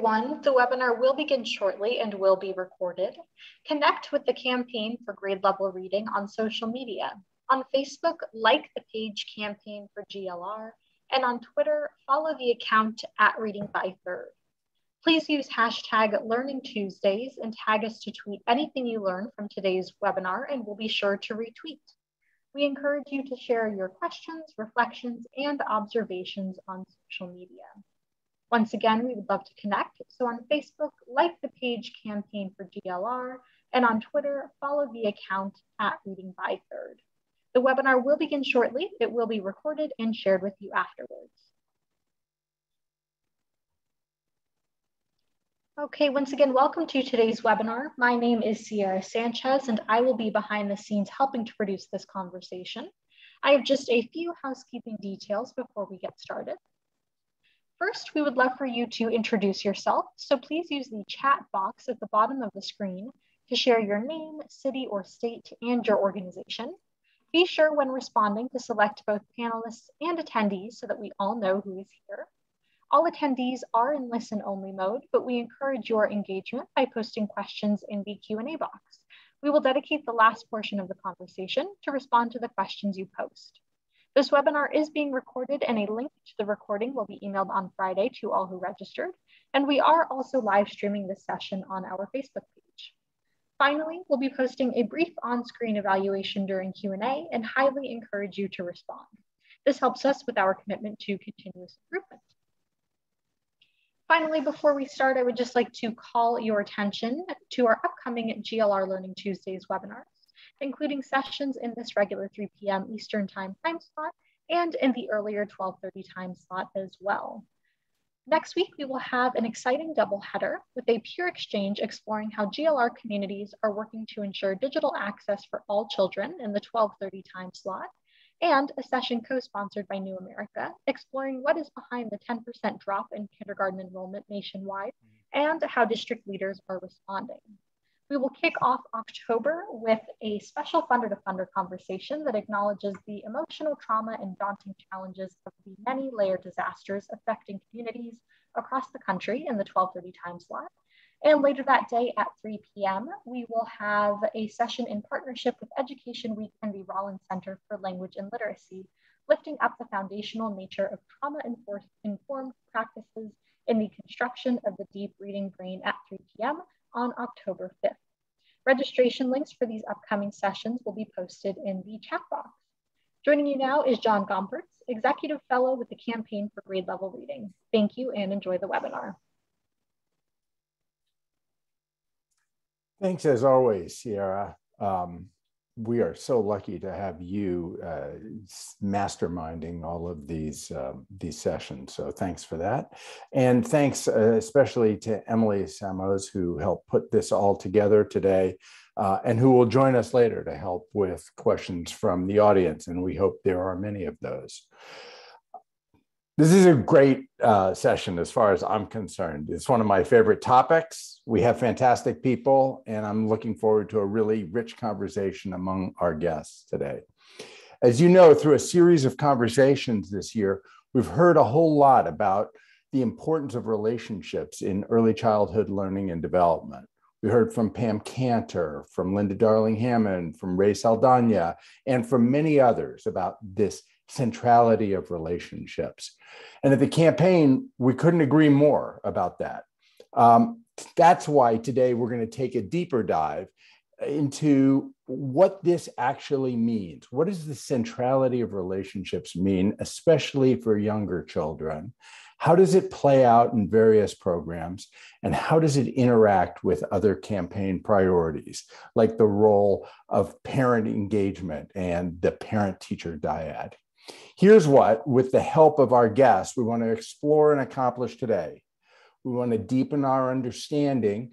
Everyone. The webinar will begin shortly and will be recorded. Connect with the campaign for grade level reading on social media. On Facebook, like the page Campaign for GLR, and on Twitter, follow the account at Reading by Third. Please use hashtag Learning Tuesdays and tag us to tweet anything you learn from today's webinar and we'll be sure to retweet. We encourage you to share your questions, reflections, and observations on social media. Once again, we would love to connect. So on Facebook, like the page Campaign for GLR, and on Twitter, follow the account at Reading by Third. The webinar will begin shortly. It will be recorded and shared with you afterwards. Okay, once again, welcome to today's webinar. My name is Sierra Sanchez, and I will be behind the scenes helping to produce this conversation. I have just a few housekeeping details before we get started. First, we would love for you to introduce yourself. So please use the chat box at the bottom of the screen to share your name, city or state, and your organization. Be sure when responding to select both panelists and attendees so that we all know who is here. All attendees are in listen only mode, but we encourage your engagement by posting questions in the Q&A box. We will dedicate the last portion of the conversation to respond to the questions you post. This webinar is being recorded and a link to the recording will be emailed on Friday to all who registered. And we are also live streaming this session on our Facebook page. Finally, we'll be posting a brief on-screen evaluation during Q&A and highly encourage you to respond. This helps us with our commitment to continuous improvement. Finally, before we start, I would just like to call your attention to our upcoming GLR Learning Tuesdays webinars including sessions in this regular 3 p.m. Eastern time time slot and in the earlier 12.30 time slot as well. Next week, we will have an exciting double header with a peer exchange exploring how GLR communities are working to ensure digital access for all children in the 1230 time slot, and a session co-sponsored by New America, exploring what is behind the 10% drop in kindergarten enrollment nationwide mm-hmm. and how district leaders are responding. We will kick off October with a special funder to funder conversation that acknowledges the emotional trauma and daunting challenges of the many layered disasters affecting communities across the country in the 1230 time slot. And later that day at 3 p.m., we will have a session in partnership with Education Week and the Rollins Center for Language and Literacy, lifting up the foundational nature of trauma-informed practices in the construction of the deep reading brain at 3 p.m on October 5th. Registration links for these upcoming sessions will be posted in the chat box. Joining you now is John Gomperts, Executive Fellow with the Campaign for Grade Level Reading. Thank you and enjoy the webinar. Thanks as always, Sierra. Um, we are so lucky to have you uh, masterminding all of these uh, these sessions. So thanks for that, and thanks uh, especially to Emily Samos who helped put this all together today, uh, and who will join us later to help with questions from the audience. And we hope there are many of those. This is a great uh, session as far as I'm concerned. It's one of my favorite topics. We have fantastic people, and I'm looking forward to a really rich conversation among our guests today. As you know, through a series of conversations this year, we've heard a whole lot about the importance of relationships in early childhood learning and development. We heard from Pam Cantor, from Linda Darling Hammond, from Ray Saldana, and from many others about this centrality of relationships. And at the campaign, we couldn't agree more about that. Um, that's why today we're going to take a deeper dive into what this actually means. What does the centrality of relationships mean, especially for younger children? How does it play out in various programs? And how does it interact with other campaign priorities, like the role of parent engagement and the parent teacher dyad? Here's what, with the help of our guests, we want to explore and accomplish today. We want to deepen our understanding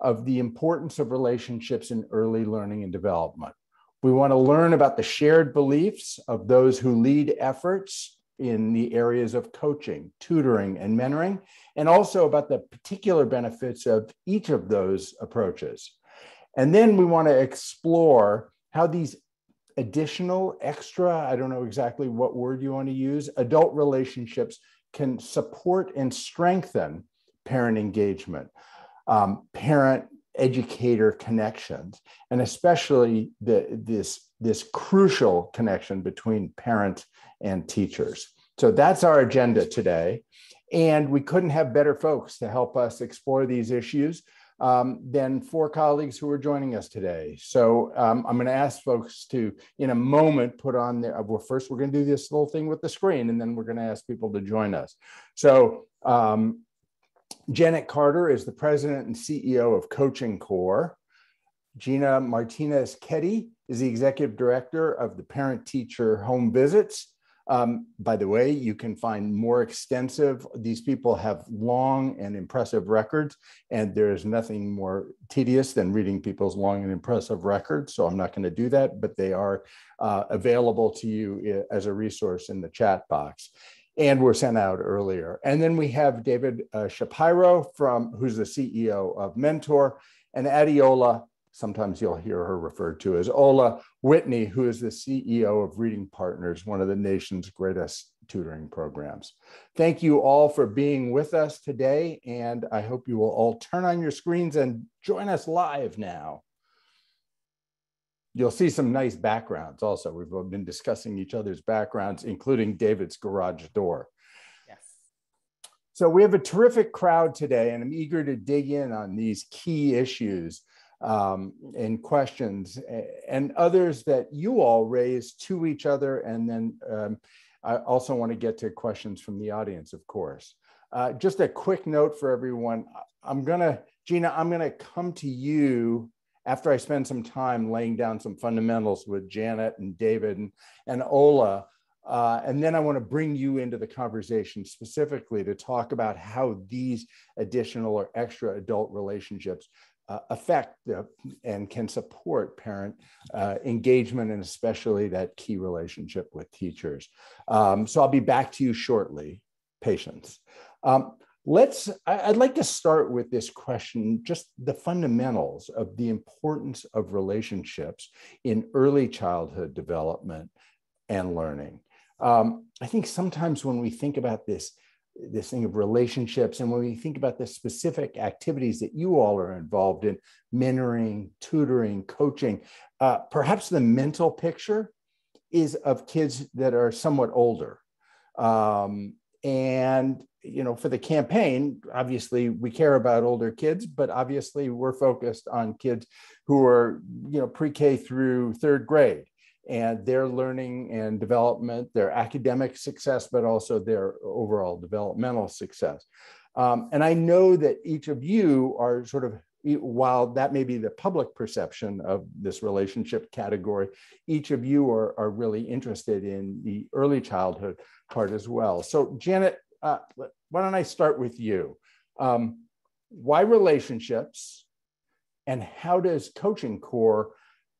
of the importance of relationships in early learning and development. We want to learn about the shared beliefs of those who lead efforts in the areas of coaching, tutoring, and mentoring, and also about the particular benefits of each of those approaches. And then we want to explore how these additional, extra, I don't know exactly what word you want to use, adult relationships can support and strengthen parent engagement, um, parent educator connections, and especially the, this, this crucial connection between parents and teachers. So that's our agenda today. And we couldn't have better folks to help us explore these issues um, than four colleagues who are joining us today. So um, I'm going to ask folks to, in a moment, put on their, well, first we're going to do this little thing with the screen, and then we're going to ask people to join us. So um, Janet Carter is the president and CEO of Coaching Corps. Gina Martinez Keddy is the executive director of the Parent Teacher Home Visits. Um, by the way, you can find more extensive, these people have long and impressive records, and there is nothing more tedious than reading people's long and impressive records. So I'm not going to do that, but they are uh, available to you as a resource in the chat box and were sent out earlier. And then we have David uh, Shapiro from who's the CEO of Mentor and Adeola sometimes you'll hear her referred to as Ola Whitney, who is the CEO of Reading Partners, one of the nation's greatest tutoring programs. Thank you all for being with us today, and I hope you will all turn on your screens and join us live now. You'll see some nice backgrounds also. We've been discussing each other's backgrounds, including David's garage door. Yes. So we have a terrific crowd today, and I'm eager to dig in on these key issues um, and questions and others that you all raise to each other. And then um, I also want to get to questions from the audience, of course. Uh, just a quick note for everyone. I'm going to, Gina, I'm going to come to you after I spend some time laying down some fundamentals with Janet and David and, and Ola. Uh, and then I want to bring you into the conversation specifically to talk about how these additional or extra adult relationships uh, affect and can support parent uh, engagement and especially that key relationship with teachers. Um, so I'll be back to you shortly. Patience. Um, let's, I, would like to start with this question, just the fundamentals of the importance of relationships in early childhood development and learning. Um, I think sometimes when we think about this, this thing of relationships. And when we think about the specific activities that you all are involved in, mentoring, tutoring, coaching, uh, perhaps the mental picture is of kids that are somewhat older. Um, and you know, for the campaign, obviously we care about older kids, but obviously we're focused on kids who are, you know, pre-K through third grade and their learning and development, their academic success, but also their overall developmental success. Um, and I know that each of you are sort of, while that may be the public perception of this relationship category, each of you are, are really interested in the early childhood part as well. So Janet, uh, why don't I start with you? Um, why relationships and how does Coaching Corps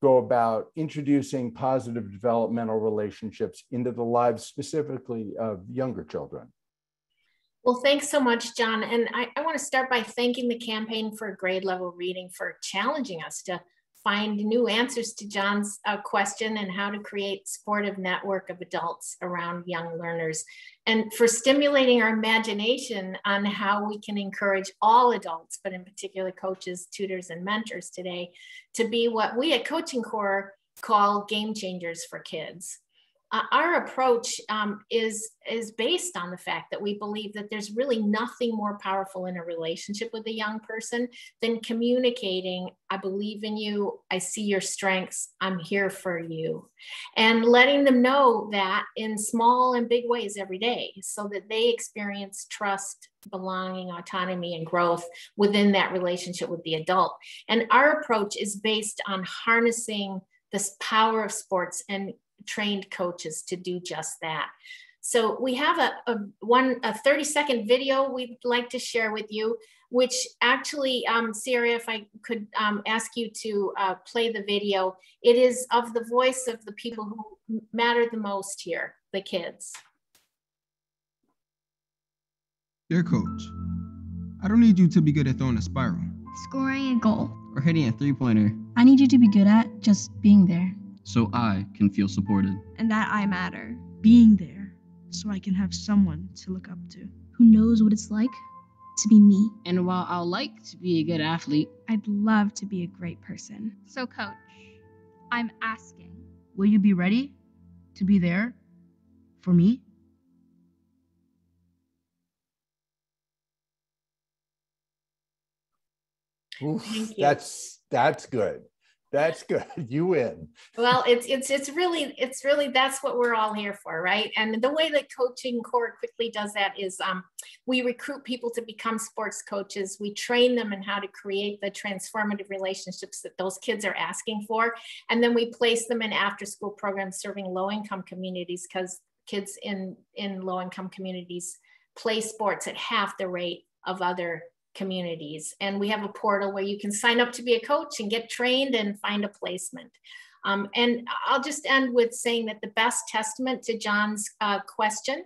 go about introducing positive developmental relationships into the lives specifically of younger children? Well, thanks so much, John. And I, I want to start by thanking the campaign for grade level reading for challenging us to find new answers to John's uh, question and how to create supportive network of adults around young learners. And for stimulating our imagination on how we can encourage all adults, but in particular coaches, tutors, and mentors today to be what we at Coaching Corps call game changers for kids uh, our approach um, is is based on the fact that we believe that there's really nothing more powerful in a relationship with a young person than communicating i believe in you. I see your strengths. I'm here for you. And letting them know that in small and big ways every day so that they experience trust belonging autonomy and growth within that relationship with the adult. And our approach is based on harnessing this power of sports and trained coaches to do just that. So we have a, a one a 30 second video we'd like to share with you, which actually, um, Sierra, if I could um, ask you to uh, play the video, it is of the voice of the people who matter the most here, the kids. Dear coach, I don't need you to be good at throwing a spiral, scoring a goal, or hitting a three pointer. I need you to be good at just being there so I can feel supported. And that I matter. Being there so I can have someone to look up to. Who knows what it's like to be me. And while I'll like to be a good athlete, I'd love to be a great person. So, coach, I'm asking Will you be ready to be there for me? Oof, that's that's good. That's good. You win. well, it's it's it's really it's really that's what we're all here for, right? And the way that coaching corps quickly does that is um, we recruit people to become sports coaches. We train them in how to create the transformative relationships that those kids are asking for, and then we place them in after school programs serving low income communities because kids in in low income communities play sports at half the rate of other communities. And we have a portal where you can sign up to be a coach and get trained and find a placement. Um, and I'll just end with saying that the best testament to John's uh, question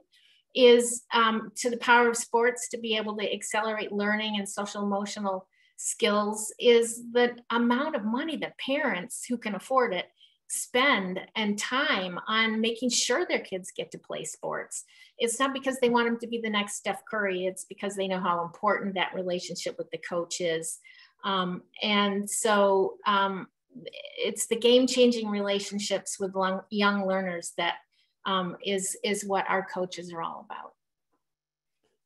is um, to the power of sports to be able to accelerate learning and social emotional skills is the amount of money that parents who can afford it spend and time on making sure their kids get to play sports. It's not because they want them to be the next Steph Curry, it's because they know how important that relationship with the coach is. Um, and so um, it's the game changing relationships with long, young learners that um, is is what our coaches are all about.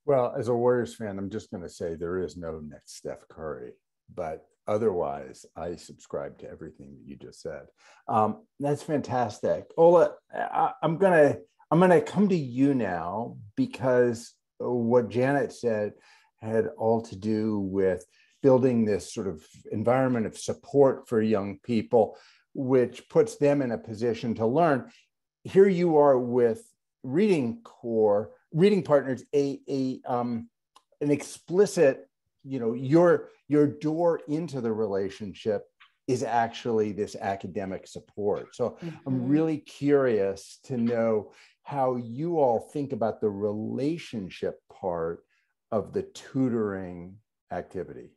Well, as a Warriors fan, I'm just going to say there is no next Steph Curry, but otherwise, I subscribe to everything that you just said. Um, that's fantastic, Ola. I, I'm gonna I'm gonna come to you now because what Janet said had all to do with building this sort of environment of support for young people, which puts them in a position to learn. Here you are with Reading Corps, Reading Partners, a, a um, an explicit you know your your door into the relationship is actually this academic support so mm-hmm. i'm really curious to know how you all think about the relationship part of the tutoring activity.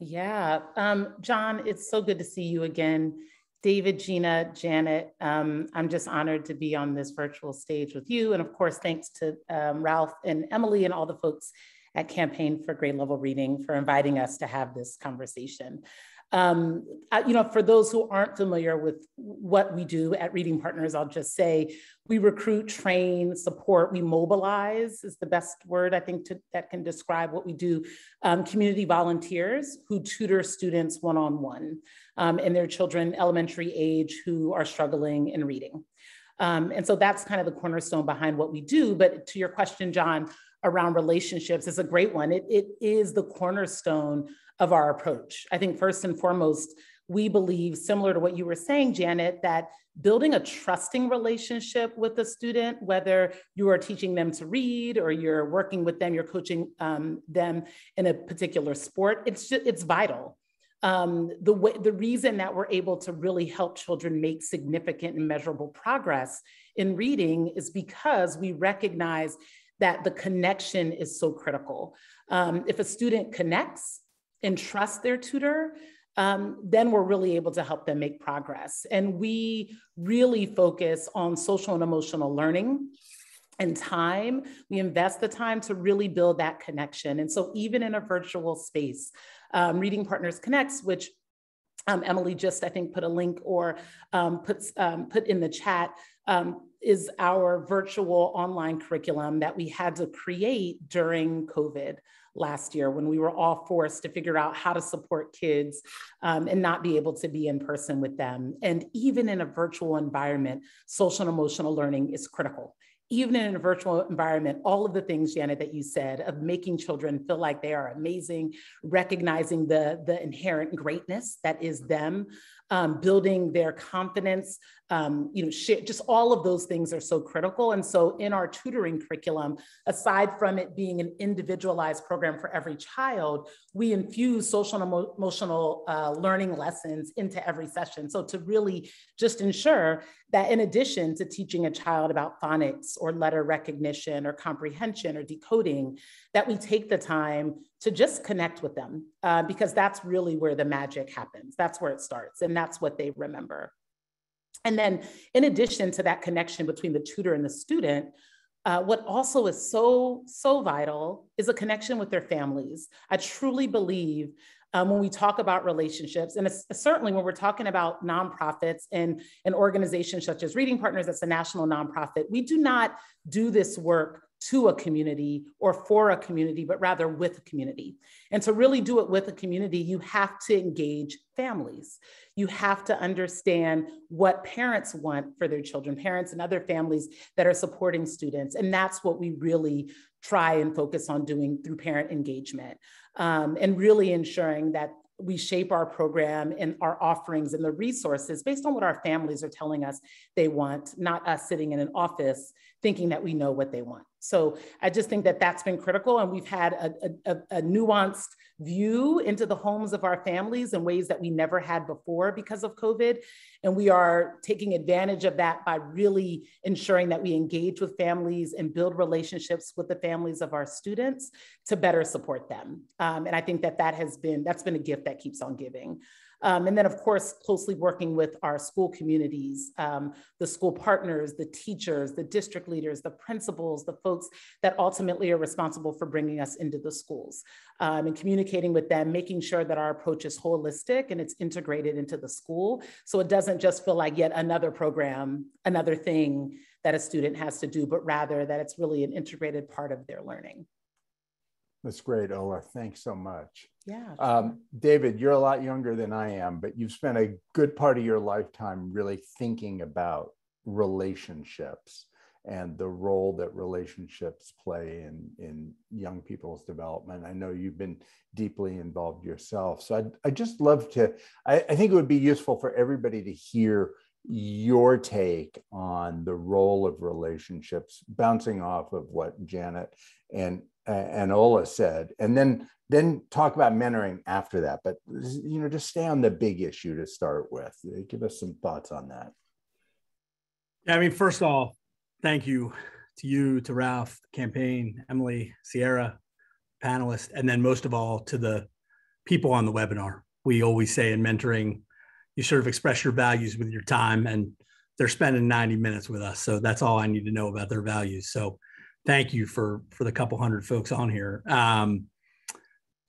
Yeah um, john it's so good to see you again. David gina janet um, i'm just honored to be on this virtual stage with you. And of course thanks to um, ralph and emily and all the folks at Campaign for Grade Level Reading for inviting us to have this conversation. Um, you know, for those who aren't familiar with what we do at Reading Partners, I'll just say we recruit, train, support, we mobilize is the best word I think to, that can describe what we do. Um, community volunteers who tutor students one-on-one um, and their children elementary age who are struggling in reading. Um, and so that's kind of the cornerstone behind what we do. But to your question, John, around relationships is a great one. It, it is the cornerstone of our approach. I think first and foremost, we believe, similar to what you were saying, Janet, that building a trusting relationship with a student, whether you are teaching them to read or you're working with them, you're coaching um, them in a particular sport, it's just, it's vital. Um, the way, the reason that we're able to really help children make significant and measurable progress in reading is because we recognize that the connection is so critical. Um, if a student connects and trust their tutor, um, then we're really able to help them make progress. And we really focus on social and emotional learning and time. We invest the time to really build that connection. And so, even in a virtual space, um, Reading Partners Connects, which um, Emily just, I think, put a link or um, puts, um, put in the chat, um, is our virtual online curriculum that we had to create during COVID last year when we were all forced to figure out how to support kids um, and not be able to be in person with them. And even in a virtual environment, social and emotional learning is critical even in a virtual environment, all of the things, Janet, that you said of making children feel like they are amazing, recognizing the, the inherent greatness that is them, um, building their confidence, um, you know, share, just all of those things are so critical. And so in our tutoring curriculum, aside from it being an individualized program for every child, we infuse social and emotional uh, learning lessons into every session. So to really just ensure that in addition to teaching a child about phonics or letter recognition or comprehension or decoding, that we take the time to just connect with them uh, because that's really where the magic happens. That's where it starts and that's what they remember. And then in addition to that connection between the tutor and the student, Uh, what also is so, so vital is a connection with their families. I truly believe um, when we talk about relationships, and certainly when we're talking about nonprofits and an organization such as Reading Partners, that's a national nonprofit, we do not do this work to a community or for a community, but rather with a community. And to really do it with a community, you have to engage families. You have to understand what parents want for their children, parents and other families that are supporting students. And that's what we really try and focus on doing through parent engagement um, and really ensuring that we shape our program and our offerings and the resources based on what our families are telling us they want, not us sitting in an office thinking that we know what they want. So I just think that that's been critical. And we've had a, a, a, nuanced view into the homes of our families in ways that we never had before because of COVID. And we are taking advantage of that by really ensuring that we engage with families and build relationships with the families of our students to better support them. Um, and I think that that has been, that's been a gift that keeps on giving. Um, and then, of course, closely working with our school communities, um, the school partners, the teachers, the district leaders, the principals, the folks that ultimately are responsible for bringing us into the schools, um, and communicating with them, making sure that our approach is holistic and it's integrated into the school. So it doesn't just feel like yet another program, another thing that a student has to do, but rather that it's really an integrated part of their learning. That's great, Ola. Thanks so much. Yeah. Um, David, you're a lot younger than I am, but you've spent a good part of your lifetime really thinking about relationships and the role that relationships play in, in young people's development. I know you've been deeply involved yourself. So I'd, I'd just love to, I, I think it would be useful for everybody to hear your take on the role of relationships, bouncing off of what Janet and and Ola said, and then then talk about mentoring after that. But you know, just stay on the big issue to start with. Give us some thoughts on that. Yeah, I mean, first of all, thank you to you, to Ralph, campaign, Emily, Sierra, panelists, and then most of all to the people on the webinar. We always say in mentoring, you sort of express your values with your time, and they're spending 90 minutes with us. So that's all I need to know about their values. So thank you for for the couple hundred folks on here. Um,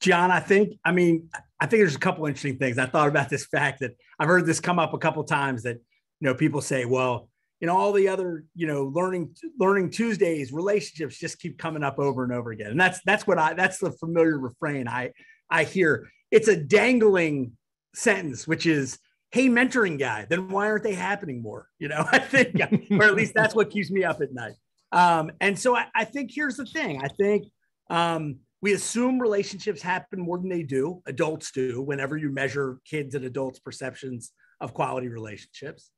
John, I think, I mean, I think there's a couple interesting things. I thought about this fact that I've heard this come up a couple times that, you know, people say, well, you know, all the other, you know, learning, learning Tuesdays, relationships just keep coming up over and over again. And that's, that's what I, that's the familiar refrain I, I hear. It's a dangling sentence, which is, Hey, mentoring guy, then why aren't they happening more? You know, I think, or at least that's what keeps me up at night. Um, and so I, I, think here's the thing. I think um, we assume relationships happen more than they do. Adults do whenever you measure kids and adults' perceptions of quality relationships.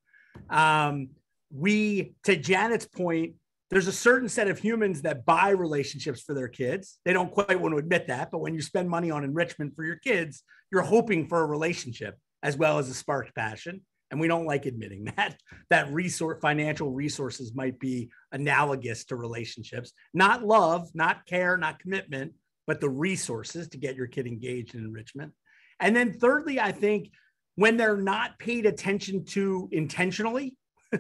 Um, we, to Janet's point, there's a certain set of humans that buy relationships for their kids. They don't quite want to admit that, but when you spend money on enrichment for your kids, you're hoping for a relationship as well as a sparked passion and we don't like admitting that that resource financial resources might be analogous to relationships. Not love not care not commitment but the resources to get your kid engaged in enrichment. And then thirdly i think when they're not paid attention to intentionally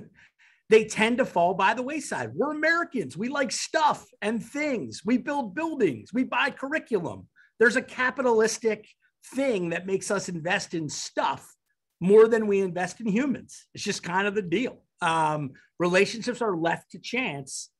they tend to fall by the wayside. We're americans. We like stuff and things. We build buildings. We buy curriculum. There's a capitalistic thing that makes us invest in stuff more than we invest in humans. It's just kind of the deal. Um, relationships are left to chance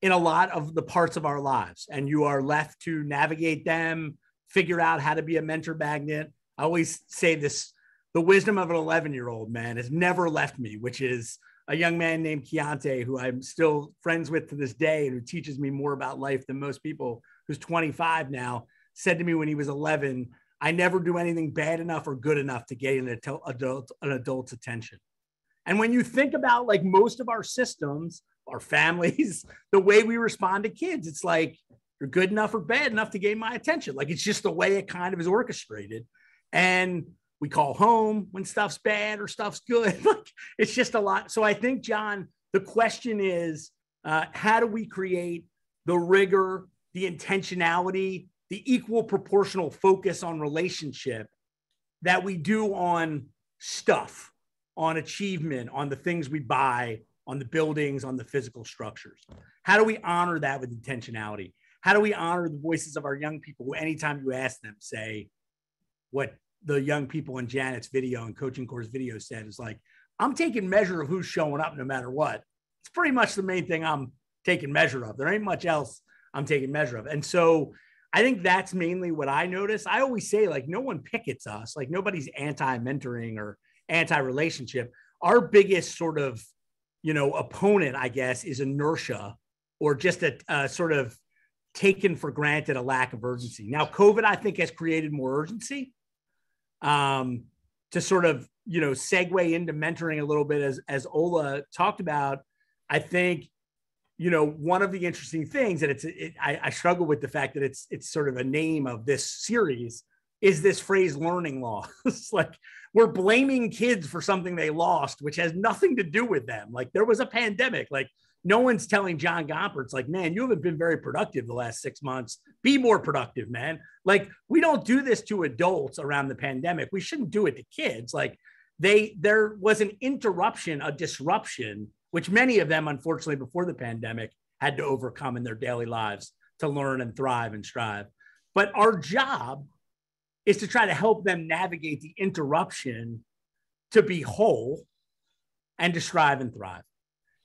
in a lot of the parts of our lives, and you are left to navigate them, figure out how to be a mentor magnet. I always say this the wisdom of an 11 year old man has never left me, which is a young man named Keontai, who I'm still friends with to this day and who teaches me more about life than most people, who's 25 now, said to me when he was 11, I never do anything bad enough or good enough to get an adult, an adult's attention. And when you think about like most of our systems, our families, the way we respond to kids, it's like you're good enough or bad enough to gain my attention. Like it's just the way it kind of is orchestrated. And we call home when stuff's bad or stuff's good. like it's just a lot. So I think, John, the question is uh, how do we create the rigor, the intentionality, the equal proportional focus on relationship that we do on stuff, on achievement, on the things we buy, on the buildings, on the physical structures. How do we honor that with intentionality? How do we honor the voices of our young people who, anytime you ask them, say what the young people in Janet's video and Coaching Corps video said is like, I'm taking measure of who's showing up no matter what. It's pretty much the main thing I'm taking measure of. There ain't much else I'm taking measure of. And so I think that's mainly what I notice. I always say, like, no one pickets us, like, nobody's anti mentoring or anti relationship. Our biggest sort of, you know, opponent, I guess, is inertia or just a, a sort of taken for granted a lack of urgency. Now, COVID, I think, has created more urgency um, to sort of, you know, segue into mentoring a little bit, as, as Ola talked about. I think you know, one of the interesting things, and it's it, I, I, struggle with the fact that it's it's sort of a name of this series, is this phrase "learning loss." like we're blaming kids for something they lost, which has nothing to do with them. Like there was a pandemic. Like no one's telling John Gomperts, like, man, you haven't been very productive the last six months. Be more productive, man. Like we don't do this to adults around the pandemic. We shouldn't do it to kids. Like they there was an interruption, a disruption which many of them, unfortunately, before the pandemic, had to overcome in their daily lives to learn and thrive and strive. But our job is to try to help them navigate the interruption to be whole and to strive and thrive.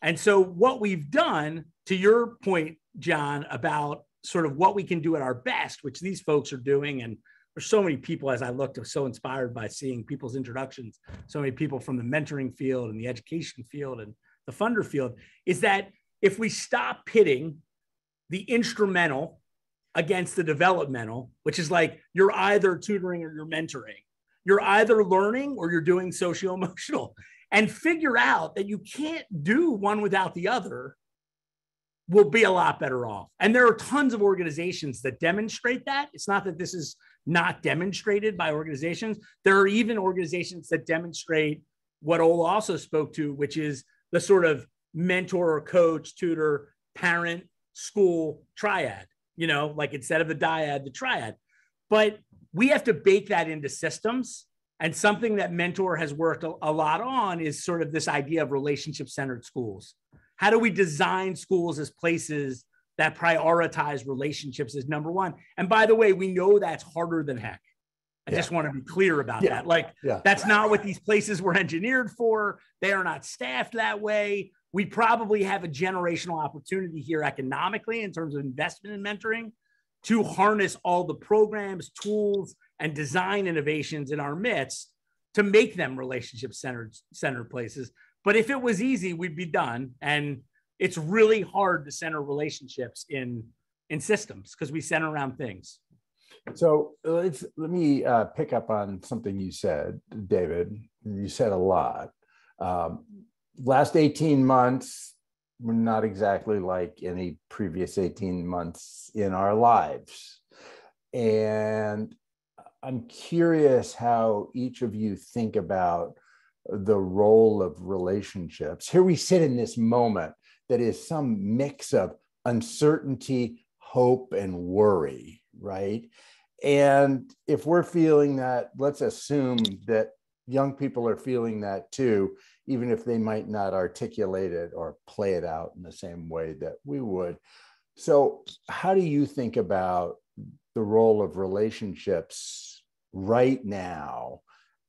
And so, what we've done, to your point, John, about sort of what we can do at our best, which these folks are doing, and there's so many people as I looked, I was so inspired by seeing people's introductions, so many people from the mentoring field and the education field and the funder field, is that if we stop pitting the instrumental against the developmental, which is like you're either tutoring or you're mentoring, you're either learning or you're doing socio emotional, and figure out that you can't do one without the other, will be a lot better off. And there are tons of organizations that demonstrate that. It's not that this is not demonstrated by organizations. There are even organizations that demonstrate what Ola also spoke to, which is the sort of mentor or coach, tutor, parent, school triad, you know, like instead of the dyad, the triad. But we have to bake that into systems. And something that Mentor has worked a, lot on is sort of this idea of relationship centered schools. How do we design schools as places that prioritize relationships as number one? And by the way, we know that's harder than heck. I yeah. just want to be clear about yeah. that. Like, yeah. that's not what these places were engineered for. They are not staffed that way. We probably have a generational opportunity here economically in terms of investment and mentoring to harness all the programs, tools, and design innovations in our midst to make them relationship centered centered places. But if it was easy, we'd be done. And it's really hard to center relationships in in systems because we center around things. So let's let me uh, pick up on something you said, David. You said a lot. Um, last 18 months were not exactly like any previous 18 months in our lives. And I'm curious how each of you think about the role of relationships. Here we sit in this moment that is some mix of uncertainty, hope, and worry, right? And if we're feeling that, let's assume that young people are feeling that too, even if they might not articulate it or play it out in the same way that we would. So, how do you think about the role of relationships right now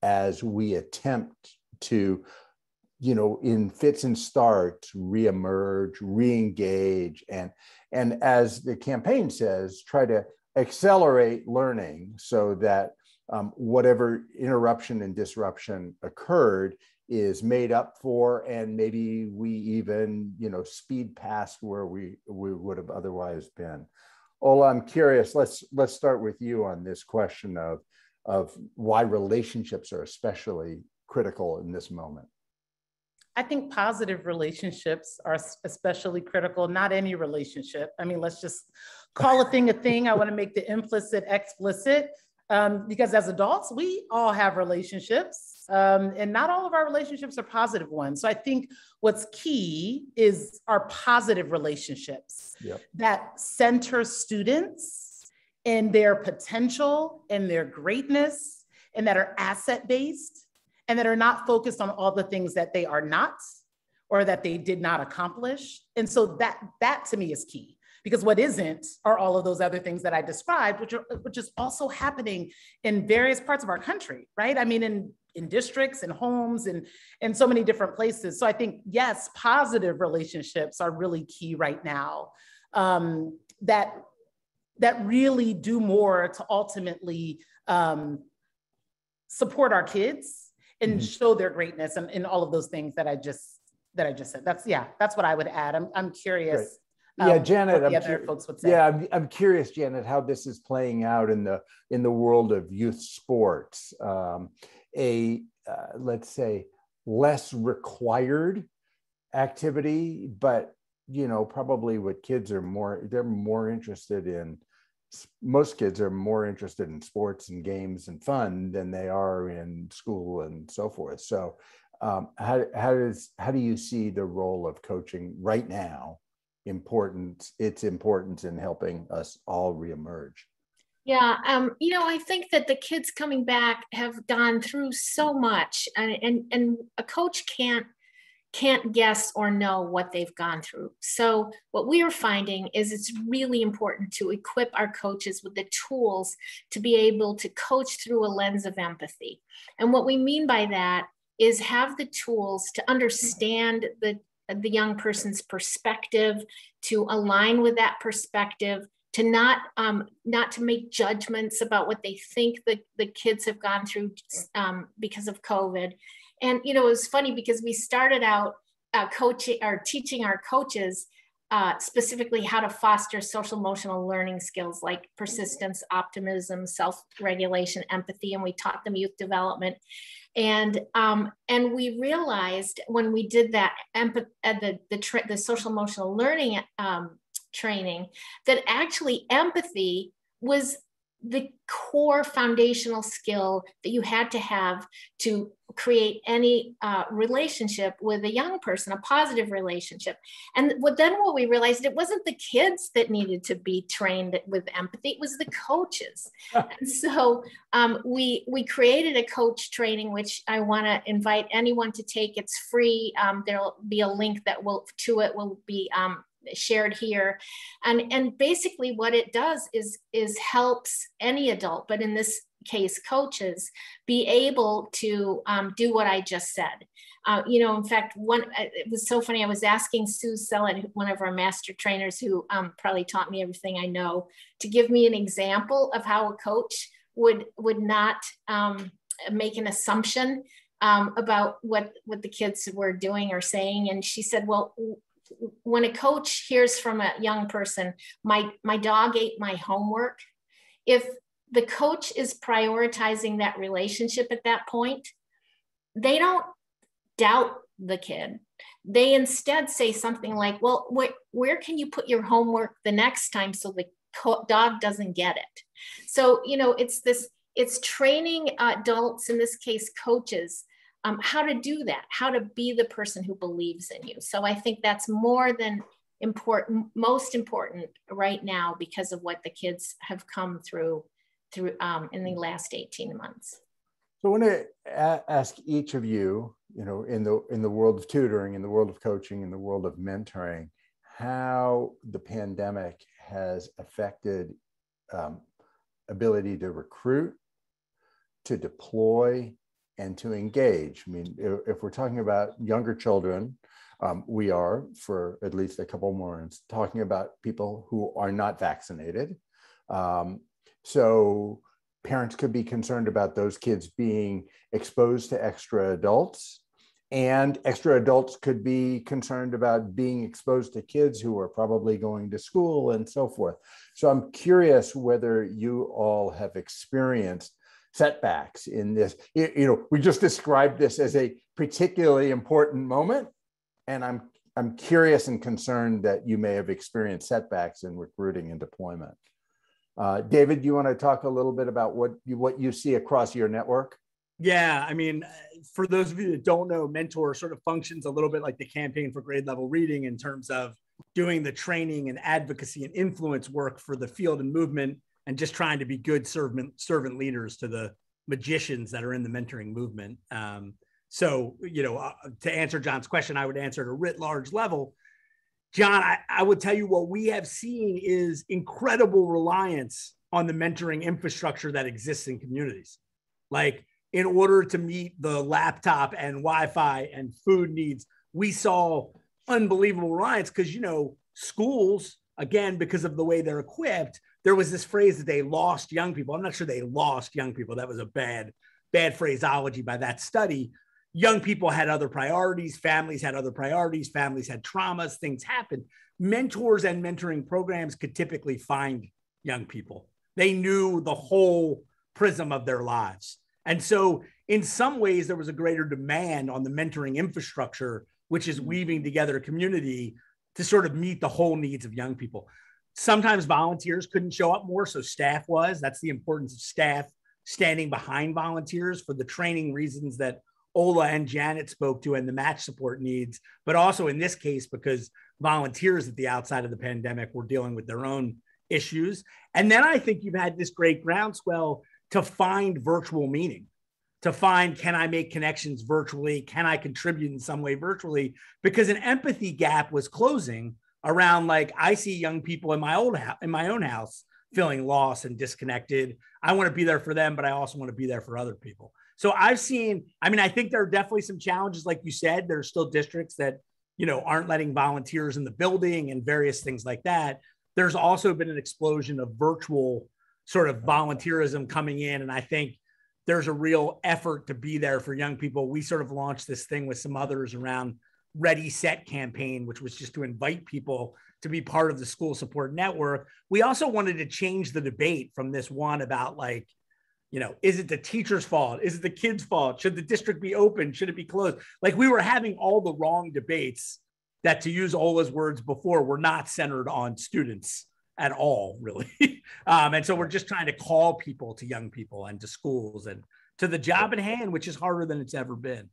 as we attempt to, you know, in fits and starts, reemerge, re-engage, and and as the campaign says, try to accelerate learning so that um, whatever interruption and disruption occurred is made up for and maybe we even you know speed past where we we would have otherwise been. Ola i'm curious let's let's start with you on this question of of why relationships are especially critical in this moment I think positive relationships are especially critical, not any relationship. I mean, let's just call a thing a thing. I want to make the implicit explicit um, because as adults, we all have relationships, um, and not all of our relationships are positive ones. So I think what's key is our positive relationships yep. that center students in their potential and their greatness, and that are asset based and that are not focused on all the things that they are not or that they did not accomplish. And so that that to me is key because what isn't are all of those other things that I described, which are which is also happening in various parts of our country, right? I mean, in in districts and homes and and so many different places. So I think yes, positive relationships are really key right now. Um, that that really do more to ultimately um, support our kids and mm-hmm. show their greatness and, and all of those things that I just that I just said. That's yeah, that's what I would add. I'm I'm curious. Um, yeah, Janet. I'm yeah, I'm, I'm curious, Janet, how this is playing out in the in the world of youth sports. Um, a uh, let's say less required activity, but you know probably what kids are more they're more interested in most kids are more interested in sports and games and fun than they are in school and so forth. So, um, how, how does how do you see the role of coaching right now? Important, its importance in helping us all reemerge. Yeah, um, you know, I think that the kids coming back have gone through so much, and and, and a coach can't can't guess or know what they've gone through. So, what we are finding is it's really important to equip our coaches with the tools to be able to coach through a lens of empathy. And what we mean by that is have the tools to understand the, the young person's perspective, to align with that perspective, to not um, not to make judgments about what they think the, the kids have gone through um, because of COVID, and you know, it was funny because we started out uh, coaching or teaching our coaches uh, specifically how to foster social emotional learning skills like persistence, optimism, self-regulation, empathy, and we taught them youth development. And um, and we realized when we did that empath- uh, the the, tra- the social emotional learning um, training that actually empathy was the core foundational skill that you had to have to create any uh, relationship with a young person, a positive relationship. And what, then what we realized, it wasn't the kids that needed to be trained with empathy, it was the coaches. and so um, we, we created a coach training, which I wanna invite anyone to take. It's free. Um, there'll be a link that will to it will be um, shared here. And and basically what it does is is helps any adult but in this case coaches be able to um, do what i just said. Uh, you know in fact one uh, it was so funny i was asking sue Sellett, one of our master trainers who um, probably taught me everything i know to give me an example of how a coach would would not um, make an assumption um, about what what the kids were doing or saying. And she said well when a coach hears from a young person, my, my dog ate my homework, if the coach is prioritizing that relationship at that point, they don't doubt the kid. They instead say something like, Well, wh- where can you put your homework the next time so the co- dog doesn't get it? So, you know, it's this, it's training adults, in this case, coaches, um, how to do that, how to be the person who believes in you. So I think that's more than important, most important right now because of what the kids have come through through um, in the last 18 months. So I want to ask each of you, you know, in the in the world of tutoring, in the world of coaching, in the world of mentoring, how the pandemic has affected um, ability to recruit, to deploy, and to engage. I mean, if, if we're talking about younger children, um, we are for at least a couple more talking about people who are not vaccinated. Um, so parents could be concerned about those kids being exposed to extra adults and extra adults could be concerned about being exposed to kids who are probably going to school and so forth. So I'm curious whether you all have experienced setbacks in this. You, know, we just described this as a particularly important moment, and I'm I'm curious and concerned that you may have experienced setbacks in recruiting and deployment. Uh, David, do you want to talk a little bit about what you, what you see across your network? Yeah, I mean, for those of you that don't know, Mentor sort of functions a little bit like the campaign for grade level reading in terms of doing the training and advocacy and influence work for the field and movement and just trying to be good servant servant leaders to the magicians that are in the mentoring movement. Um, So, you know, uh, to answer John's question, I would answer at a writ large level. John, I, I would tell you what we have seen is incredible reliance on the mentoring infrastructure that exists in communities. Like, in order to meet the laptop and Wi Fi and food needs, we saw unbelievable reliance because, you know, schools, again, because of the way they're equipped, there was this phrase that they lost young people. I'm not sure they lost young people. That was a bad, bad phraseology by that study. Young people had other priorities, families had other priorities, families had traumas, things happened. Mentors and mentoring programs could typically find young people. They knew the whole prism of their lives. And so, in some ways, there was a greater demand on the mentoring infrastructure, which is mm-hmm. weaving together a community to sort of meet the whole needs of young people. Sometimes volunteers couldn't show up more, so staff was. That's the importance of staff standing behind volunteers for the training reasons that Ola and Janet spoke to and the match support needs, but also in this case, because volunteers at the outside of the pandemic were dealing with their own issues. And then I think you've had this great groundswell to find virtual meaning to find can I make connections virtually? Can I contribute in some way virtually? Because an empathy gap was closing around like I see young people in my old in my own house feeling lost and disconnected. I want to be there for them, but I also want to be there for other people. So I've seen, I mean, I think there are definitely some challenges, like you said, there are still districts that, you know, aren't letting volunteers in the building and various things like that. There's also been an explosion of virtual sort of volunteerism coming in. And I think there's a real effort to be there for young people. We sort of launched this thing with some others around Ready Set campaign, which was just to invite people to be part of the school support network. We also wanted to change the debate from this one about like, you know, is it the teacher's fault? Is it the kid's fault? Should the district be open? Should it be closed? Like we were having all the wrong debates that, to use Ola's words before, were not centered on students at all, really. um, and so we're just trying to call people to young people and to schools and to the job at hand, which is harder than it's ever been.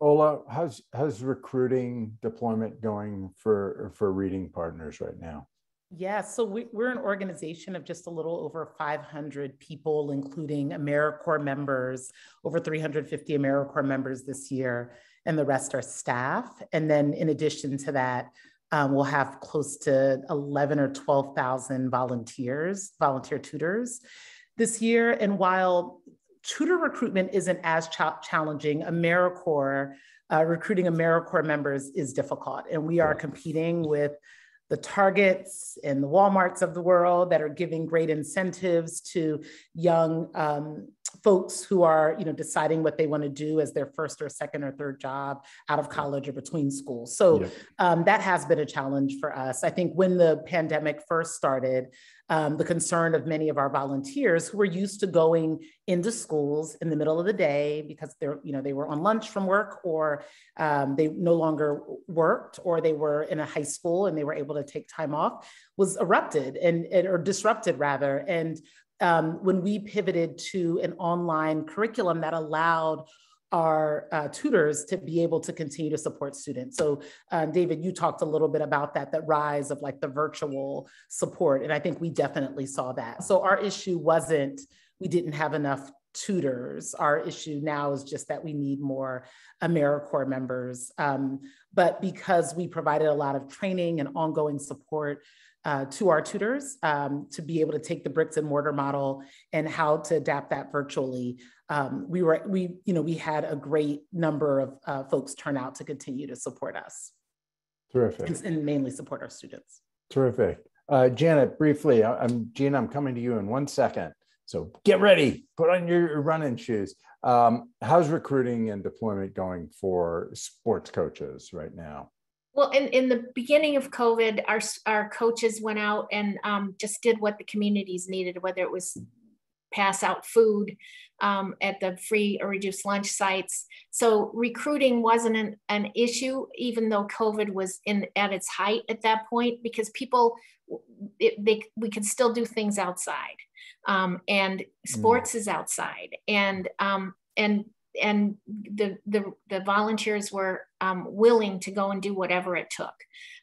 Ola, how's how's recruiting deployment going for for reading partners right now? Yeah, so we, are an organization of just a little over 500 people, including AmeriCorps members, over 350 AmeriCorps members this year, and the rest are staff. And then in addition to that, um, we'll have close to 11 or 12,000 volunteers, volunteer tutors this year. And while tutor recruitment isn't as ch- challenging, AmeriCorps, uh, recruiting AmeriCorps members is difficult. And we are competing with the Targets and the Walmarts of the world that are giving great incentives to young um, folks who are you know deciding what they want to do as their first or second or third job out of college or between schools so yeah. um, that has been a challenge for us i think when the pandemic first started um, the concern of many of our volunteers who were used to going into schools in the middle of the day because they're you know they were on lunch from work or um, they no longer worked or they were in a high school and they were able to take time off was erupted and, and or disrupted rather. And um, when we pivoted to an online curriculum that allowed our uh, tutors to be able to continue to support students. So uh, David, you talked a little bit about that, that rise of like the virtual support. And I think we definitely saw that. So our issue wasn't, we didn't have enough tutors. Our issue now is just that we need more AmeriCorps members. Um, but because we provided a lot of training and ongoing support uh, to our tutors um, to be able to take the bricks and mortar model and how to adapt that virtually. Um, we were, we, you know, we had a great number of uh, folks turn out to continue to support us. Terrific. And, and mainly support our students. Terrific. Uh, Janet, briefly, I'm Gina, I'm coming to you in one second. So get ready, put on your running shoes. Um, how's recruiting and deployment going for sports coaches right now? Well, in, in the beginning of COVID, our, our coaches went out and um, just did what the communities needed, whether it was pass out food um, at the free or reduced lunch sites. So recruiting wasn't an, an issue, even though COVID was in at its height at that point, because people, it, they, we could still do things outside. Um, and sports mm. is outside. And um, and and the, the, the volunteers were um, willing to go and do whatever it took.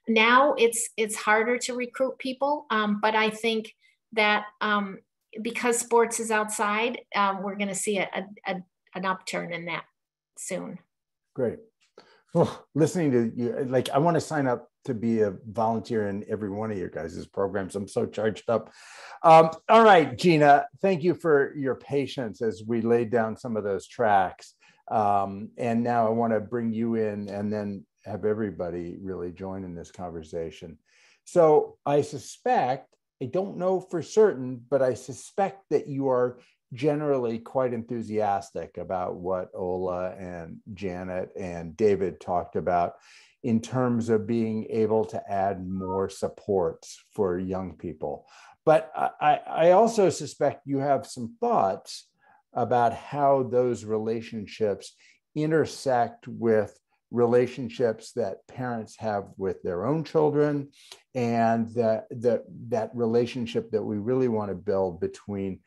Now it's, it's harder to recruit people, um, but I think that um, because sports is outside, um, we're going to see a, a, a, an upturn in that. soon. Great. Well, listening to you, like I want to sign up to be a volunteer in every one of your guys' programs. I'm so charged up. Um, all right, Gina, thank you for your patience as we laid down some of those tracks. Um, and now I want to bring you in and then have everybody really join in this conversation. So I suspect, I don't know for certain, but I suspect that you are generally quite enthusiastic about what Ola and Janet and David talked about in terms of being able to add more supports for young people. But I, I also suspect you have some thoughts about how those relationships intersect with relationships that parents have with their own children and that that that relationship that we really want to build between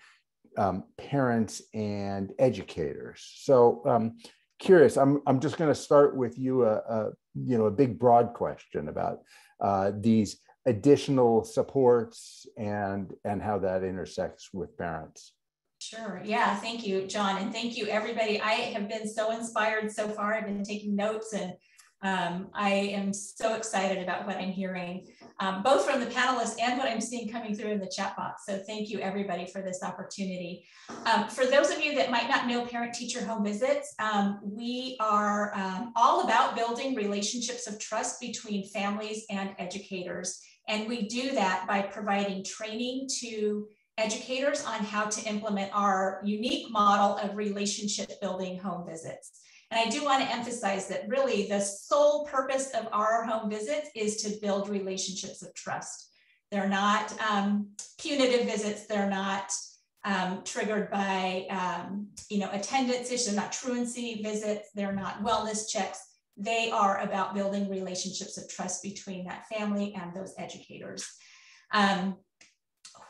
um, parents and educators. So um, curious i'm, I'm just going to start with you a, a, you know a big broad question about uh, these additional supports and and how that intersects with parents Sure. Yeah. Thank you, John. And thank you, everybody. I have been so inspired so far. I've been taking notes and um, I am so excited about what I'm hearing, um, both from the panelists and what I'm seeing coming through in the chat box. So thank you everybody for this opportunity. Um, for those of you that might not know parent teacher home visits, um, we are um, all about building relationships of trust between families and educators. And we do that by providing training to educators on how to implement our unique model of relationship building home visits. And I do want to emphasize that really the sole purpose of our home visits is to build relationships of trust. They're not um, punitive visits. They're not um, triggered by, um, you know, attendance issues. Not truancy visits. They're not wellness checks. They are about building relationships of trust between that family and those educators. Um,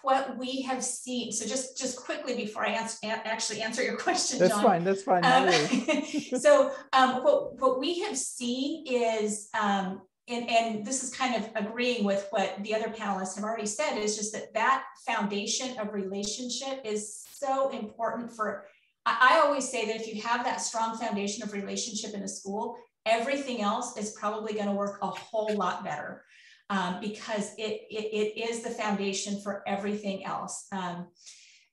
what we have seen, so just, just quickly before I answer, actually answer your question, That's John. fine, that's fine. Um, so um, what, what we have seen is, um, and, and this is kind of agreeing with what the other panelists have already said, is just that that foundation of relationship is so important for, I, I always say that if you have that strong foundation of relationship in a school, everything else is probably going to work a whole lot better um, because it, it, it is the foundation for everything else. Um,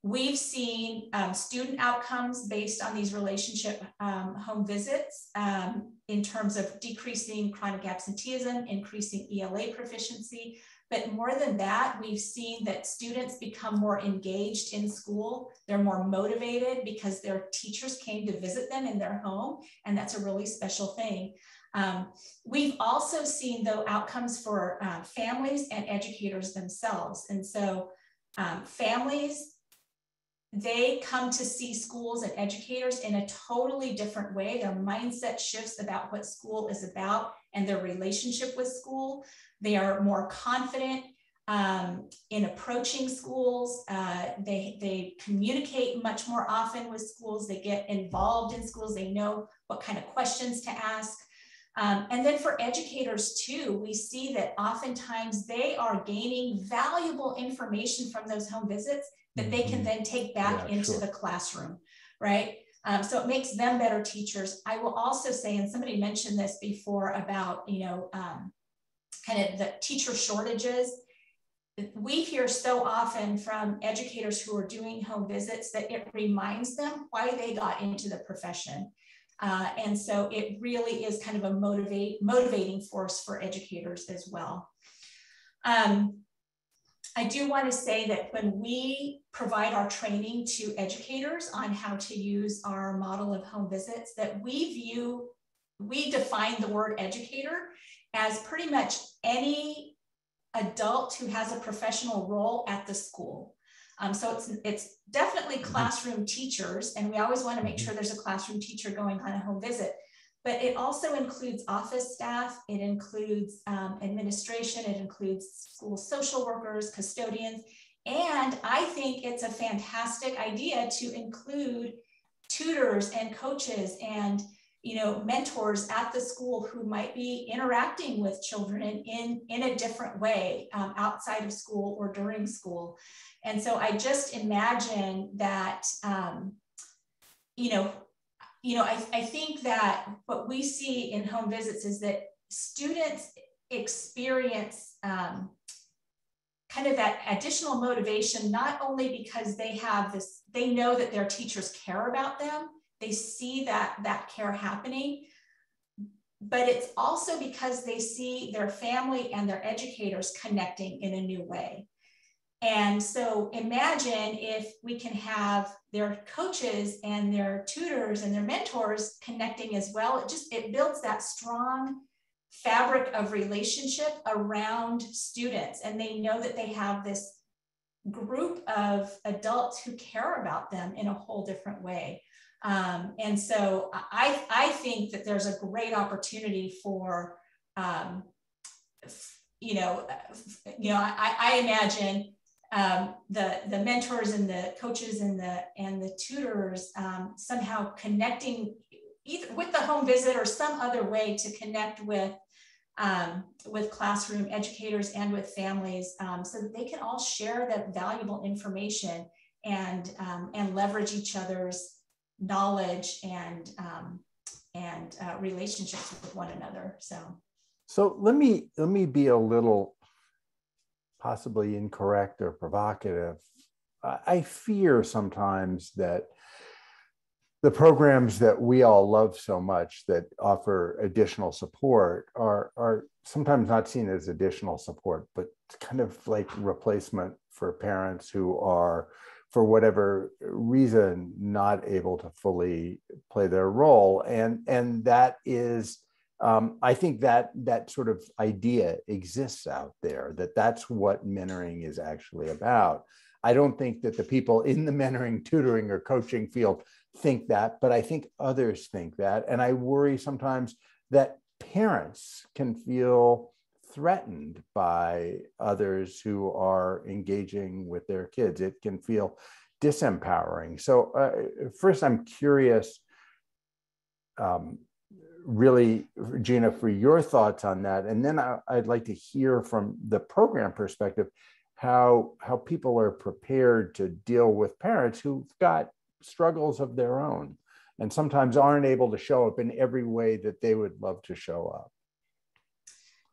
we've seen um, student outcomes based on these relationship um, home visits um, in terms of decreasing chronic absenteeism, increasing ELA proficiency. But more than that, we've seen that students become more engaged in school. They're more motivated because their teachers came to visit them in their home. And that's a really special thing. Um, we've also seen though outcomes for uh, families and educators themselves. And so um, families, they come to see schools and educators in a totally different way. Their mindset shifts about what school is about and their relationship with school. They are more confident um, in approaching schools. Uh, they, they communicate much more often with schools. They get involved in schools. They know what kind of questions to ask. Um, and then for educators too, we see that oftentimes they are gaining valuable information from those home visits that they can mm-hmm. then take back yeah, into sure. the classroom, right? Um, so it makes them better teachers. I will also say, and somebody mentioned this before about, you know, um, kind of the teacher shortages. We hear so often from educators who are doing home visits that it reminds them why they got into the profession. Uh, and so it really is kind of a motivate, motivating force for educators as well. Um, I do want to say that when we provide our training to educators on how to use our model of home visits, that we view, we define the word educator as pretty much any adult who has a professional role at the school. Um, so it's, it's definitely mm-hmm. classroom teachers, and we always want to make mm-hmm. sure there's a classroom teacher going on a home visit. But it also includes office staff, it includes um, administration, it includes school social workers, custodians, and I think it's a fantastic idea to include tutors and coaches and you know mentors at the school who might be interacting with children in in, a different way um, outside of school or during school. And so I just imagine that, um, you know, you know, I, I think that what we see in home visits is that students experience um, kind of that additional motivation, not only because they have this, they know that their teachers care about them, they see that that care happening, but it's also because they see their family and their educators connecting in a new way. And so imagine if we can have their coaches and their tutors and their mentors connecting as well. It just it builds that strong fabric of relationship around students and they know that they have this group of adults who care about them in a whole different way. Um, and so I, I think that there's a great opportunity for, um, you know, you know, I, I imagine um, the the mentors and the coaches and the and the tutors um, somehow connecting either with the home visit or some other way to connect with um, with classroom educators and with families um, so that they can all share that valuable information and and leverage each other's knowledge and um, and uh, relationships with one another so so let me let me be a little possibly incorrect or provocative. I fear sometimes that the programs that we all love so much that offer additional support are, are sometimes not seen as additional support, but kind of like replacement for parents who are, for whatever reason, not able to fully play their role. And, and that is um, I think that that sort of idea exists out there that that's what mentoring is actually about. I don't think that the people in the mentoring, tutoring, or coaching field think that, but I think others think that. And I worry sometimes that parents can feel threatened by others who are engaging with their kids. It can feel disempowering. So, uh, first, I'm curious. Um, really, Gina, for your thoughts on that. And then I, would like to hear from the program perspective how, how people are prepared to deal with parents who've got struggles of their own and sometimes aren't able to show up in every way that they would love to show up.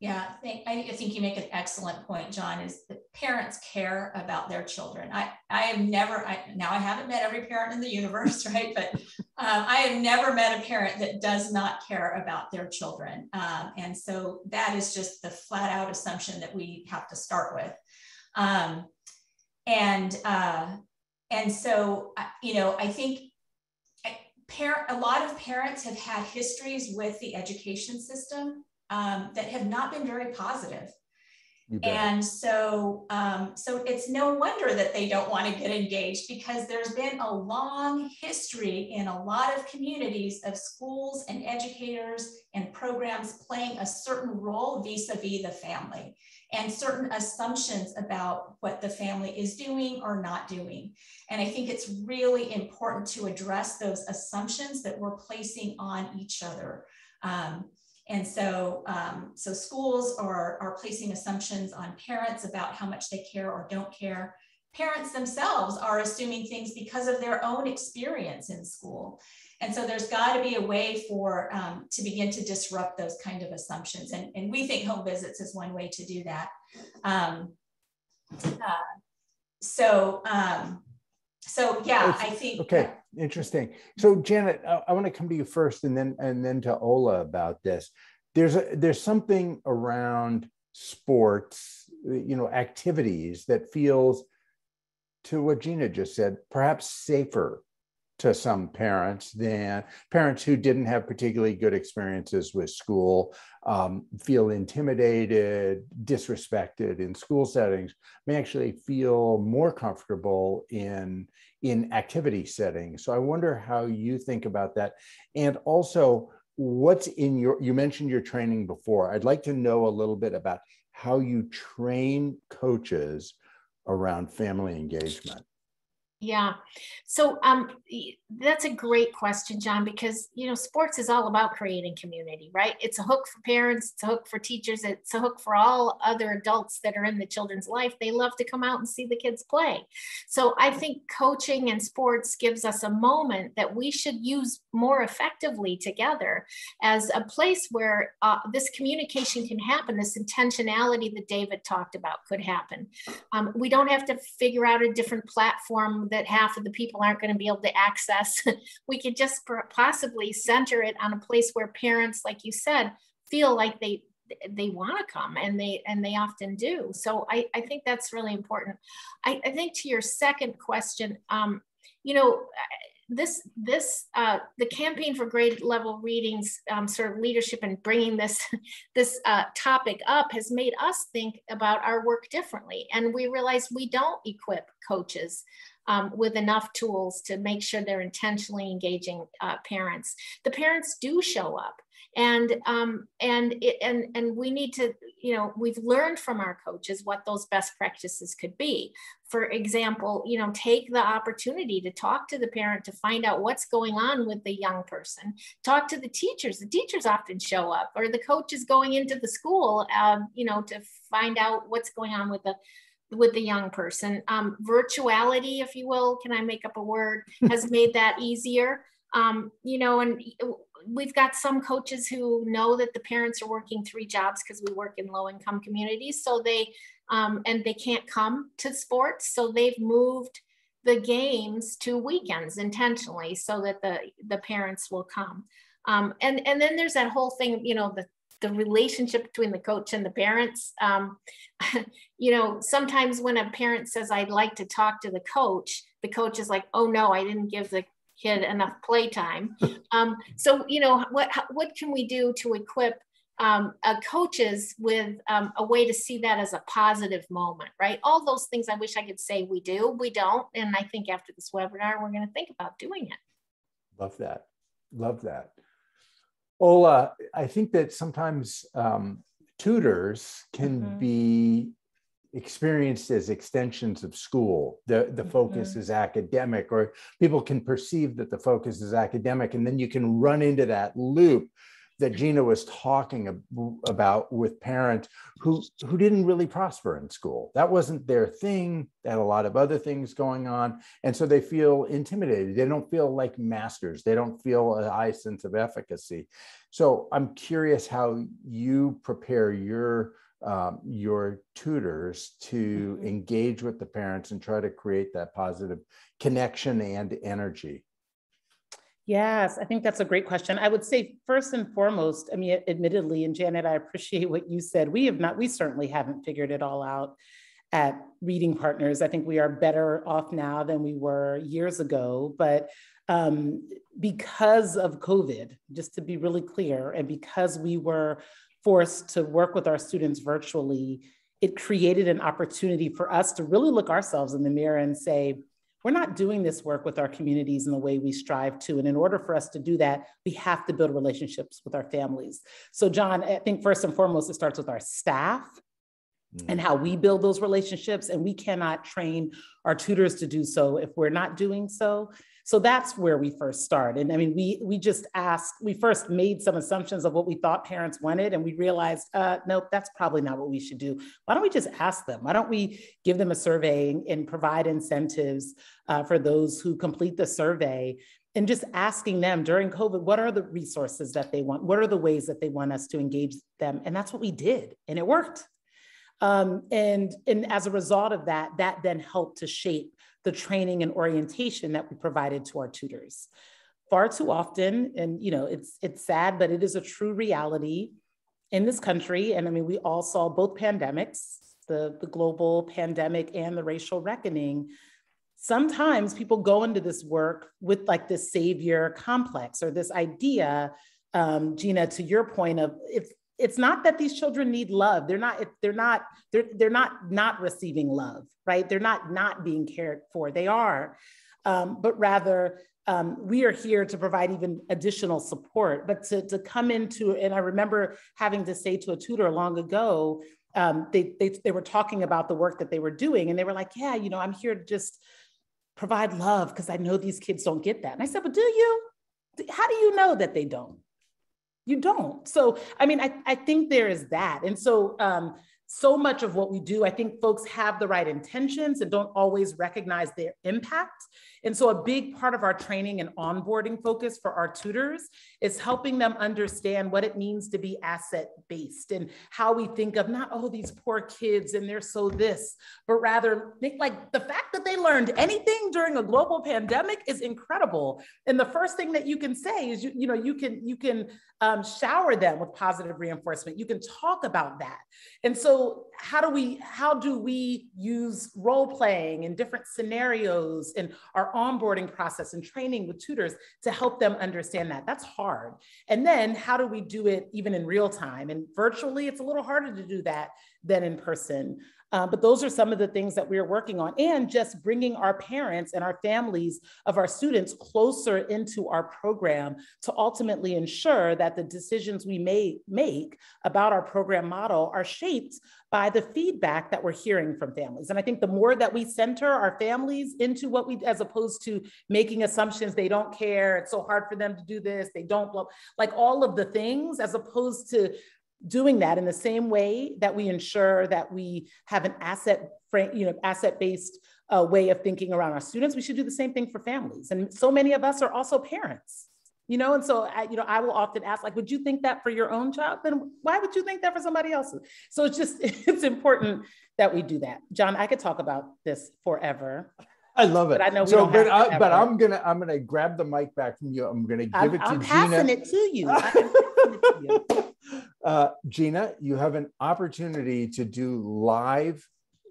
Yeah, I think, I think you make an excellent point, John, is that parents care about their children. I, I have never, I, now I haven't met every parent in the universe, right? But um, I have never met a parent that does not care about their children. Um, and so that is just the flat out assumption that we have to start with. Um, and, uh, and so, you know, I think parent, a lot of parents have had histories with the education system um, that have not been very positive. And so, um, so it's no wonder that they don't want to get engaged because there's been a long history in a lot of communities of schools and educators and programs playing a certain role vis-a-vis the family and certain assumptions about what the family is doing or not doing. And I think it's really important to address those assumptions that we're placing on each other. Um, and so, um, so schools are, are placing assumptions on parents about how much they care or don't care. Parents themselves are assuming things because of their own experience in school. And so there's got to be a way for um, to begin to disrupt those kind of assumptions. And, and we think home visits is one way to do that. Um, uh, so, um, so yeah, I think. Okay, interesting. So Janet, I, I want to come to you first, and then and then to Ola about this. There's a there's something around sports, you know, activities that feels, to what Gina just said, perhaps safer to some parents than parents who didn't have particularly good experiences with school um, feel intimidated disrespected in school settings may actually feel more comfortable in in activity settings. So i wonder how you think about that. And also what's in your you mentioned your training before. I'd like to know a little bit about how you train coaches around family engagement Yeah. So um, that's a great question, John, because, you know, sports is all about creating community, right? It's a hook for parents, it's a hook for teachers, it's a hook for all other adults that are in the children's life. They love to come out and see the kids play. So I think coaching and sports gives us a moment that we should use more effectively together as a place where uh, this communication can happen, this intentionality that David talked about could happen. Um, we don't have to figure out a different platform that half of the people aren't going to be able to access. we could just possibly center it on a place where parents, like you said, feel like they they want to come and they and they often do. So i, I think that's really important. I, I think to your second question um, you know this this uh, the campaign for grade level readings um, sort of leadership and bringing this this uh, topic up has made us think about our work differently. And we realize we don't equip coaches um, with enough tools to make sure they're intentionally engaging uh, parents. The parents do show up and um, and it, and and we need to you know we've learned from our coaches what those best practices could be. For example you know take the opportunity to talk to the parent to find out what's going on with the young person. Talk to the teachers. The teachers often show up or the coach is going into the school um, you know to find out what's going on with the with the young person. Um, virtuality, if you will, can I make up a word, has made that easier. Um, you know, and we've got some coaches who know that the parents are working three jobs because we work in low income communities. So they, um, and they can't come to sports. So they've moved the games to weekends intentionally so that the, the parents will come. Um, and, and then there's that whole thing, you know, the the relationship between the coach and the parents. Um, you know, sometimes when a parent says, I'd like to talk to the coach, the coach is like, oh no, I didn't give the kid enough playtime. um, so, you know, what, what can we do to equip um, uh, coaches with um, a way to see that as a positive moment, right? All those things I wish I could say we do, we don't. And I think after this webinar, we're going to think about doing it. Love that. Love that. Ola, I think that sometimes um, tutors can mm-hmm. be experienced as extensions of school. The, the focus mm-hmm. is academic, or people can perceive that the focus is academic, and then you can run into that loop that Gina was talking about with parents who who didn't really prosper in school. That wasn't their thing. They had a lot of other things going on, and so they feel intimidated. They don't feel like masters. They don't feel a high sense of efficacy. So I'm curious how you prepare your um, your tutors to mm-hmm. engage with the parents and try to create that positive connection and energy. Yes, I think that's a great question. I would say first and foremost, I mean, admittedly, and Janet, I appreciate what you said. We have not, we certainly haven't figured it all out at Reading Partners. I think we are better off now than we were years ago. But um, because of COVID, just to be really clear, and because we were forced to work with our students virtually, it created an opportunity for us to really look ourselves in the mirror and say, we're not doing this work with our communities in the way we strive to. And in order for us to do that, we have to build relationships with our families. So, John, I think first and foremost, it starts with our staff and mm. how we build those relationships. And we cannot train our tutors to do so if we're not doing so. So that's where we first started. I mean, we we just asked, we first made some assumptions of what we thought parents wanted, and we realized, uh, nope, that's probably not what we should do. Why don't we just ask them? Why don't we give them a survey and provide incentives uh, for those who complete the survey? And just asking them during COVID, what are the resources that they want? What are the ways that they want us to engage them? And that's what we did, and it worked. Um, and, and as a result of that, that then helped to shape the training and orientation that we provided to our tutors. Far too often, and you know, it's it's sad, but it is a true reality in this country. And I mean, we all saw both pandemics, the, the global pandemic and the racial reckoning. Sometimes people go into this work with like this savior complex or this idea, um, Gina, to your point of if it's not that these children need love they're not they're not they're, they're not not receiving love right they're not not being cared for they are um, but rather um, we are here to provide even additional support but to, to come into and i remember having to say to a tutor long ago um, they, they, they were talking about the work that they were doing and they were like yeah you know i'm here to just provide love because I know these kids don't get that. And I said, but do you? How do you know that they don't? You don't. So, I mean, I, I think there is that. And so, um, so much of what we do, I think folks have the right intentions and don't always recognize their impact. And so, a big part of our training and onboarding focus for our tutors is helping them understand what it means to be asset based and how we think of not, oh, these poor kids and they're so this, but rather like the fact that they learned anything during a global pandemic is incredible. And the first thing that you can say is, you, you know, you can, you can um, shower them with positive reinforcement. You can talk about that. And so how do we, how do we use role playing in different scenarios in our onboarding process and training with tutors to help them understand that? That's hard. And then how do we do it even in real time? And virtually, it's a little harder to do that than in person. Uh, but those are some of the things that we're working on and just bringing our parents and our families of our students closer into our program to ultimately ensure that the decisions we may make about our program model are shaped by the feedback that we're hearing from families. And I think the more that we center our families into what we, as opposed to making assumptions, they don't care, it's so hard for them to do this, they don't, like all of the things, as opposed to doing that in the same way that we ensure that we have an asset frame, you know, asset-based uh, way of thinking around our students, we should do the same thing for families. And so many of us are also parents, you know, and so I, you know, I will often ask, like, would you think that for your own child? Then why would you think that for somebody else's? So it's just it's important that we do that. John, I could talk about this forever. I love it. But I know we so, don't but, I, but I'm gonna I'm gonna grab the mic back from you. I'm gonna give I'm, it to I'm Gina. passing it to you. I'm passing it to you. Uh, Gina, you have an opportunity to do live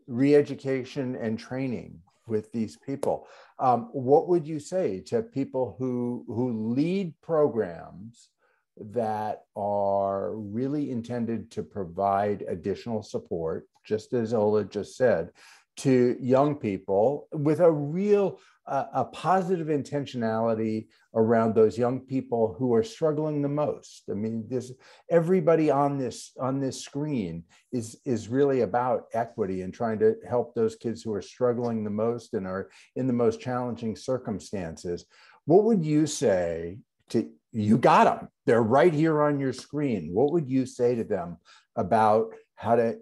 re-education and training with these people. Um, what would you say to people who who lead programs that are really intended to provide additional support, just as Ola just said, to young people with a real uh, a positive intentionality around those young people who are struggling the most. I mean this everybody on this on this screen is is really about equity and trying to help those kids who are struggling the most and are in the most challenging circumstances. What would you say to you got them they're right here on your screen. What would you say to them about how to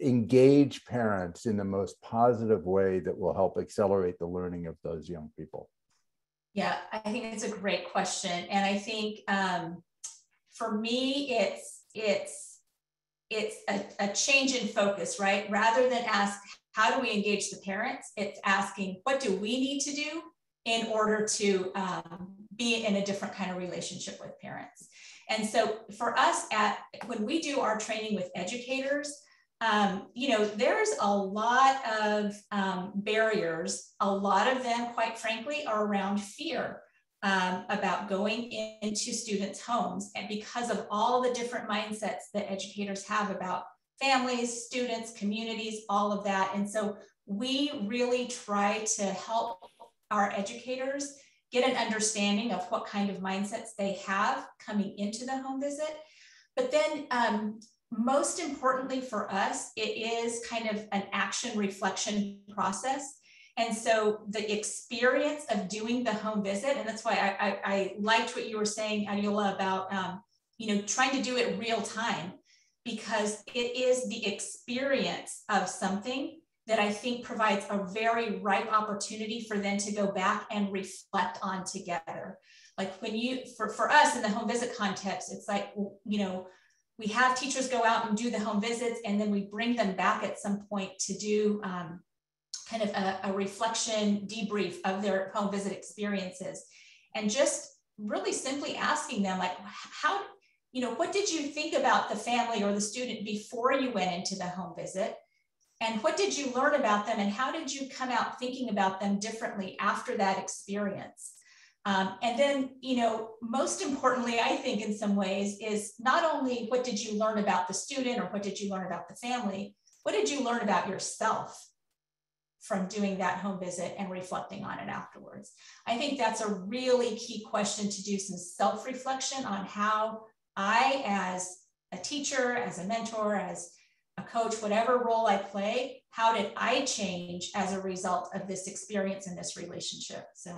engage parents in the most positive way that will help accelerate the learning of those young people? Yeah, I think it's a great question. And I think um, for me, it's, it's, it's a, a change in focus, right? Rather than ask, how do we engage the parents? It's asking, what do we need to do in order to um, be in a different kind of relationship with parents? And so for us at when we do our training with educators, um, you know, there's a lot of um, barriers. A lot of them, quite frankly, are around fear um, about going into students' homes. And because of all the different mindsets that educators have about families, students, communities, all of that. And so we really try to help our educators get an understanding of what kind of mindsets they have coming into the home visit. But then um, most importantly for us, it is kind of an action reflection process. And so the experience of doing the home visit, and that's why I, I, I liked what you were saying, Adeola, about um, you know trying to do it real time, because it is the experience of something that I think provides a very ripe opportunity for them to go back and reflect on together. Like when you, for, for us in the home visit context, it's like, you know, we have teachers go out and do the home visits and then we bring them back at some point to do um, kind of a, a reflection debrief of their home visit experiences. And just really simply asking them like how you know what did you think about the family or the student before you went into the home visit? And what did you learn about them and how did you come out thinking about them differently after that experience um, and then, you know, most importantly, I think in some ways is not only what did you learn about the student or what did you learn about the family, what did you learn about yourself from doing that home visit and reflecting on it afterwards? I think that's a really key question to do some self reflection on how I, as a teacher, as a mentor, as a coach, whatever role I play, how did I change as a result of this experience in this relationship? So.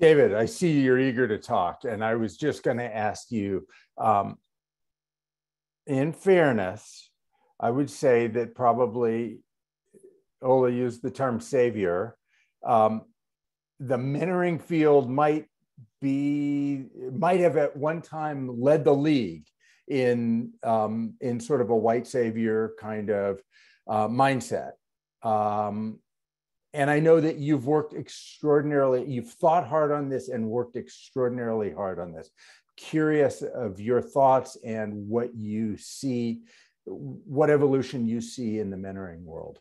David, I see you're eager to talk, and I was just going to ask you um, in fairness, I would say that probably Ola used the term savior. Um, the mentoring field might be might have at one time led the league in um, in sort of a white savior kind of uh, mindset. Um, and I know that you've worked extraordinarily, you've thought hard on this and worked extraordinarily hard on this. Curious of your thoughts and what you see, what evolution you see in the mentoring world.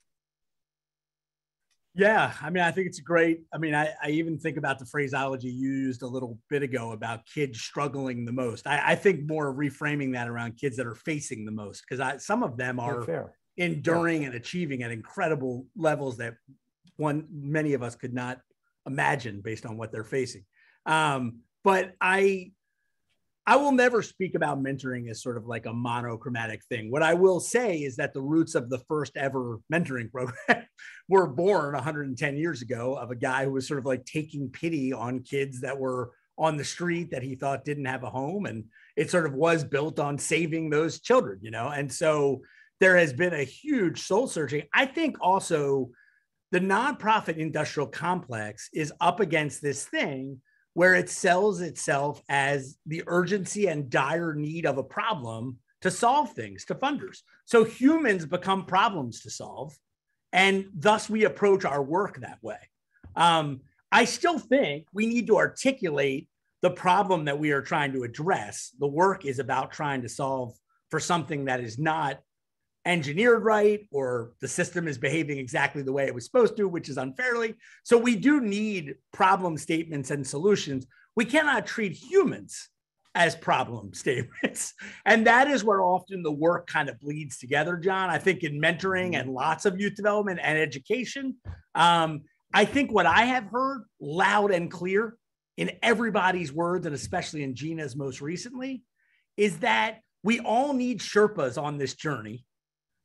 Yeah, I mean, I think it's great. I mean, I, I even think about the phraseology you used a little bit ago about kids struggling the most. I, I think more reframing that around kids that are facing the most, because some of them are enduring yeah. and achieving at incredible levels that one many of us could not imagine based on what they're facing. Um, but I I will never speak about mentoring as sort of like a monochromatic thing. What I will say is that the roots of the first ever mentoring program were born 110 years ago of a guy who was sort of like taking pity on kids that were on the street that he thought didn't have a home. And it sort of was built on saving those children, you know? And so there has been a huge soul searching. I think also the nonprofit industrial complex is up against this thing where it sells itself as the urgency and dire need of a problem to solve things to funders. So humans become problems to solve, and thus we approach our work that way. Um, I still think we need to articulate the problem that we are trying to address. The work is about trying to solve for something that is not engineered right or the system is behaving exactly the way it was supposed to, which is unfairly. So we do need problem statements and solutions. We cannot treat humans as problem statements. And that is where often the work kind of bleeds together, John. I think in mentoring and lots of youth development and education, um, I think what I have heard loud and clear in everybody's words, and especially in Gina's most recently, is that we all need Sherpas on this journey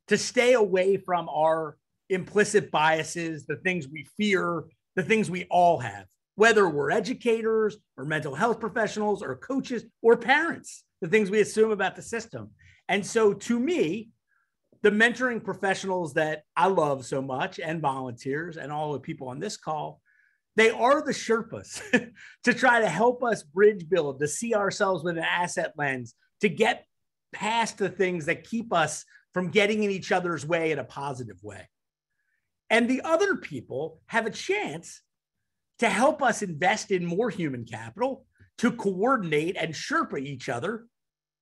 to stay away from our implicit biases, the things we fear, the things we all have, whether we're educators or mental health professionals or coaches or parents, the things we assume about the system. And so to me, the mentoring professionals that I love so much and volunteers and all the people on this call, they are the Sherpas to try to help us bridge build, to see ourselves with an asset lens, to get past the things that keep us from getting in each other's way in a positive way. And the other people have a chance to help us invest in more human capital, to coordinate and Sherpa each other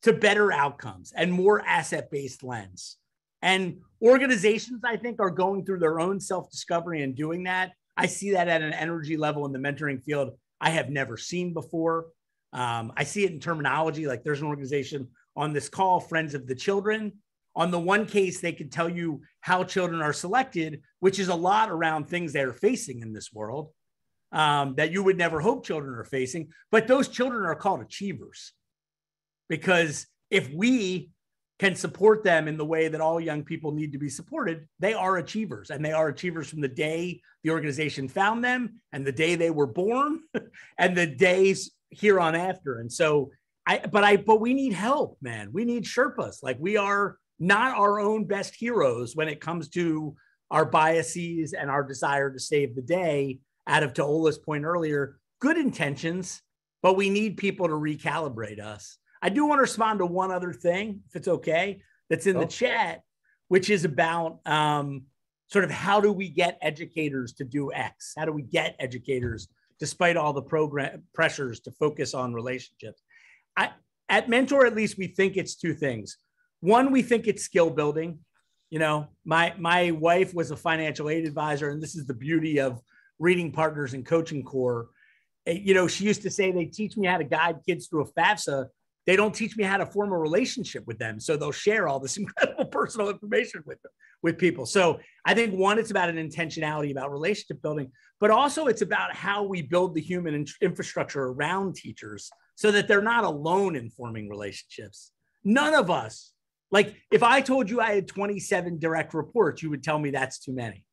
to better outcomes and more asset based lens. And organizations, I think, are going through their own self discovery and doing that. I see that at an energy level in the mentoring field I have never seen before. Um, I see it in terminology like there's an organization on this call, Friends of the Children, on the one case, they could tell you how children are selected, which is a lot around things they're facing in this world um, that you would never hope children are facing. But those children are called achievers because if we can support them in the way that all young people need to be supported, they are achievers. And they are achievers from the day the organization found them and the day they were born and the days here on after. And so I, but I, but we need help, man. We need Sherpas. Like we are not our own best heroes when it comes to our biases and our desire to save the day. Out of Ola's point earlier, good intentions, but we need people to recalibrate us. I do want to respond to one other thing, if it's okay, that's in the chat, which is about um, sort of how do we get educators to do X? How do we get educators, despite all the program pressures, to focus on relationships? I, at Mentor, at least, we think it's two things. One, we think it's skill building. You know, my my wife was a financial aid advisor, and this is the beauty of reading partners and coaching corps. You know, she used to say they teach me how to guide kids through a FAFSA. They don't teach me how to form a relationship with them. So they'll share all this incredible personal information with them, with people. So I think one, it's about an intentionality about relationship building, but also it's about how we build the human infrastructure around teachers so that they're not alone in forming relationships. None of us Like if I told you I had 27 direct reports, you would tell me that's too many.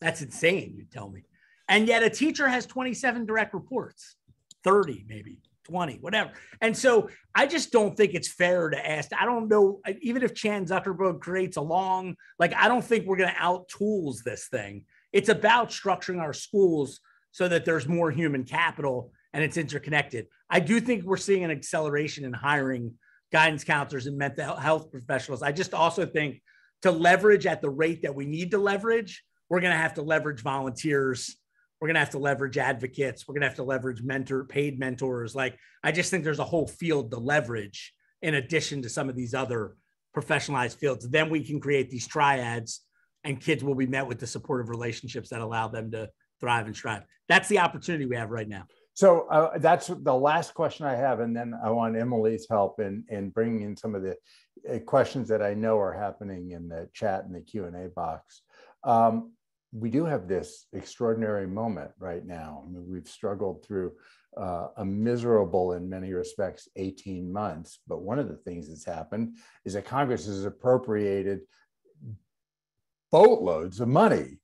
That's insane, you'd tell me. And yet a teacher has 27 direct reports, 30 maybe. 20, whatever. And so I just don't think it's fair to ask. I don't know, even if Chan Zuckerberg creates a long, like, I don't think we're going to out tools this thing. It's about structuring our schools so that there's more human capital and it's interconnected. I do think we're seeing an acceleration in hiring guidance counselors and mental health professionals. I just also think to leverage at the rate that we need to leverage, we're going to have to leverage volunteers we're going to have to leverage advocates. We're going to have to leverage mentor, paid mentors. Like, I just think there's a whole field to leverage in addition to some of these other professionalized fields. Then we can create these triads and kids will be met with the supportive relationships that allow them to thrive and strive. That's the opportunity we have right now. So uh, that's the last question I have, and then I want Emily's help in in bringing in some of the uh, questions that I know are happening in the chat and the Q and A box. Um, we do have this extraordinary moment right now. I mean, we've struggled through uh, a miserable, in many respects, 18 months. But one of the things that's happened is that Congress has appropriated boatloads of money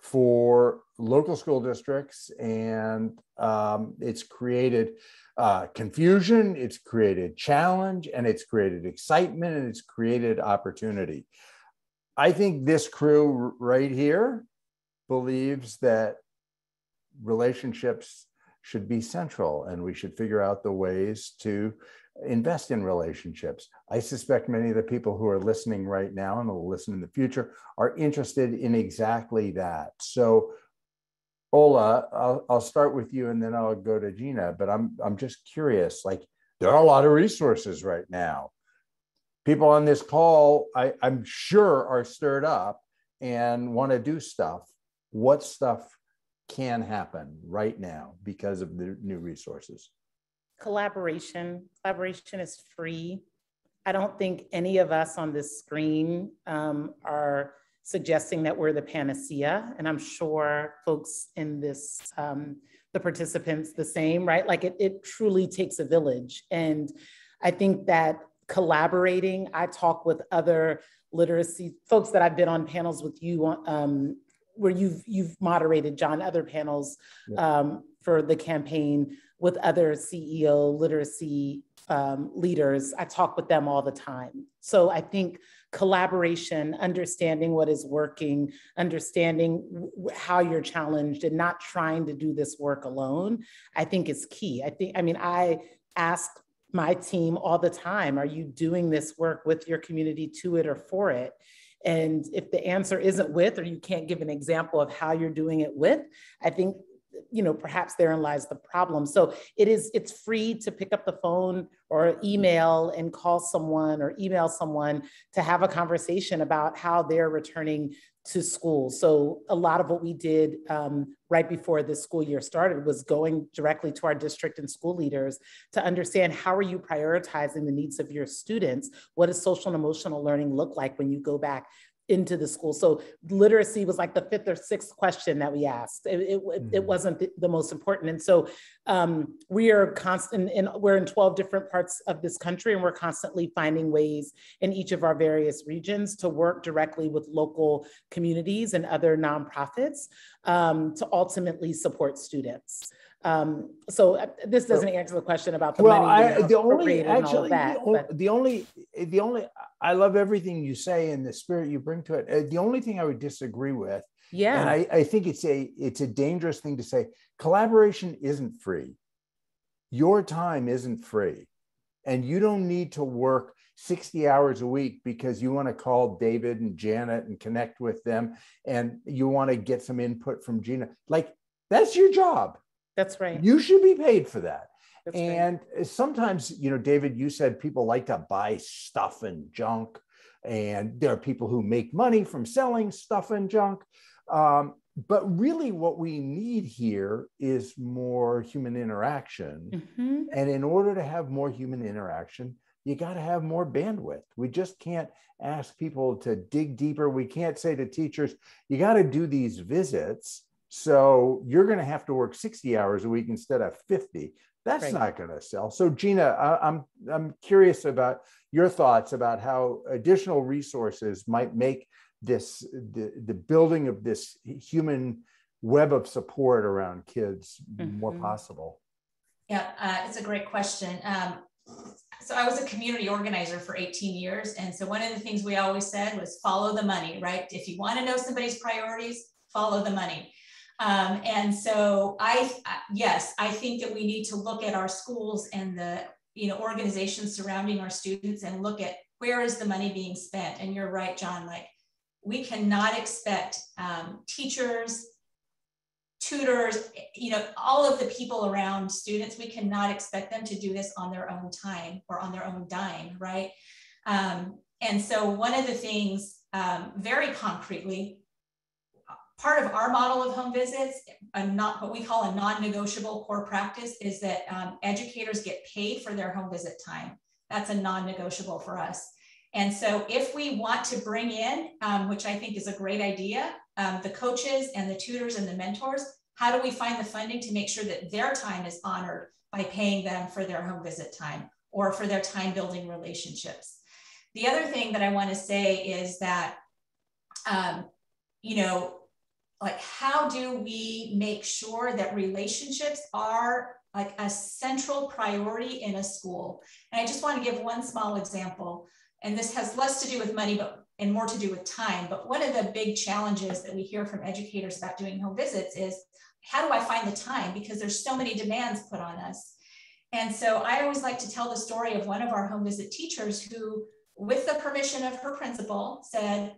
for local school districts, and um, it's created uh, confusion, it's created challenge, and it's created excitement, and it's created opportunity. I think this crew right here believes that relationships should be central and we should figure out the ways to invest in relationships. I suspect many of the people who are listening right now and will listen in the future are interested in exactly that. So, Ola, I'll, I'll start with you and then I'll go to Gina, but I'm, I'm just curious like, there are a lot of resources right now. People on this call, I, I'm sure, are stirred up and want to do stuff what stuff can happen right now because of the new resources? Collaboration. Collaboration is free. I don't think any of us on this screen um, are suggesting that we're the panacea. And I'm sure folks in this, um, the participants, the same, right? Like it, it truly takes a village. And I think that collaborating, I talk with other literacy folks that I've been on panels with you um, where you've you've moderated John other panels um, for the campaign with other CEO literacy um, leaders. I talk with them all the time. So I think collaboration, understanding what is working, understanding how you're challenged, and not trying to do this work alone, I think is key. I think, I mean, I ask my team all the time, are you doing this work with your community to it or for it? And if the answer isn't with, or you can't give an example of how you're doing it with, I think you know perhaps therein lies the problem so it is it's free to pick up the phone or email and call someone or email someone to have a conversation about how they're returning to school. So a lot of what we did um, right before the school year started was going directly to our district and school leaders to understand how are you prioritizing the needs of your students? What does social and emotional learning look like when you go back into the school. So literacy was like the fifth or sixth question that we asked. It, it, mm-hmm. it wasn't the, the, most important. And so um, we are constant, and we're in 12 different parts of this country, and we're constantly finding ways in each of our various regions to work directly with local communities and other nonprofits um, to ultimately support students. Um, so uh, this doesn't answer the question about the well, money. I, the only actually, that, the, the, only, the only, I love everything you say and the spirit you bring to it. Uh, the only thing I would disagree with, yeah, and I, I think it's a, it's a dangerous thing to say. Collaboration isn't free. Your time isn't free, and you don't need to work 60 hours a week because you want to call David and Janet and connect with them and you want to get some input from Gina. Like that's your job. That's right. You should be paid for that. That's and right. sometimes, you know, David, you said people like to buy stuff and junk, and there are people who make money from selling stuff and junk. Um, but really, what we need here is more human interaction. Mm-hmm. And in order to have more human interaction, you got to have more bandwidth. We just can't ask people to dig deeper. We can't say to teachers, you got to do these visits so you're going to have to work 60 hours a week instead of 50 That's Right. not going to sell. So Gina, I, I'm I'm curious about your thoughts about how additional resources might make this the, the building of this human web of support around kids more Mhm. possible. Yeah, uh, it's a great question. Um, so I was a community organizer for 18 years. And so one of the things we always said was follow the money, right? If you want to know somebody's priorities, follow the money. Um, and so I, yes, I think that we need to look at our schools and the, you know, organizations surrounding our students and look at where is the money being spent? And you're right, John, like we cannot expect um, teachers, tutors, you know, all of the people around students, we cannot expect them to do this on their own time or on their own dime, right? Um, and so one of the things um, very concretely, part of our model of home visits, a not what we call a non-negotiable core practice is that um, educators get paid for their home visit time. That's a non-negotiable for us. And so if we want to bring in, um, which I think is a great idea, um, the coaches and the tutors and the mentors, how do we find the funding to make sure that their time is honored by paying them for their home visit time or for their time building relationships? The other thing that I want to say is that, um, you know, like how do we make sure that relationships are like a central priority in a school? And I just want to give one small example and this has less to do with money but and more to do with time but one of the big challenges that we hear from educators about doing home visits is how do i find the time because there's so many demands put on us and so i always like to tell the story of one of our home visit teachers who with the permission of her principal said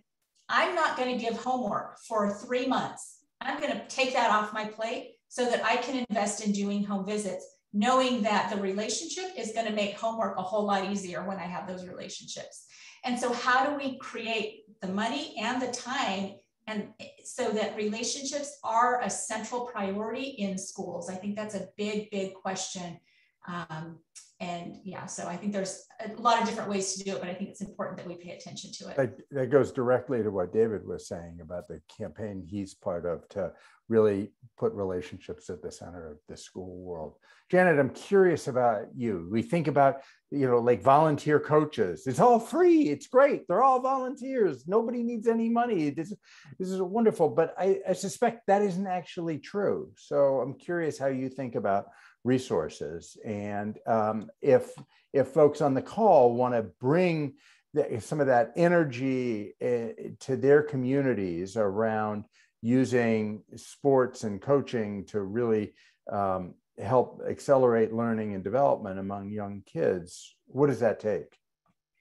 i'm not going to give homework for three months i'm going to take that off my plate so that i can invest in doing home visits knowing that the relationship is going to make homework a whole lot easier when I have those relationships. And so, how do we create the money and the time and so that relationships are a central priority in schools? I think that's a big, big question. Um, and yeah, so I think there's a lot of different ways to do it, but I think it's important that we pay attention to it. That, that goes directly to what David was saying about the campaign he's part of to really put relationships at the center of the school world. Janet, I'm curious about you. We think about, you know, like volunteer coaches. It's all free. It's great. They're all volunteers. Nobody needs any money. This, this is wonderful. But I, I suspect that isn't actually true. So I'm curious how you think about resources. And um, if if folks on the call want to bring the, some of that energy uh, to their communities around using sports and coaching to really um, help accelerate learning and development among young kids what does that take?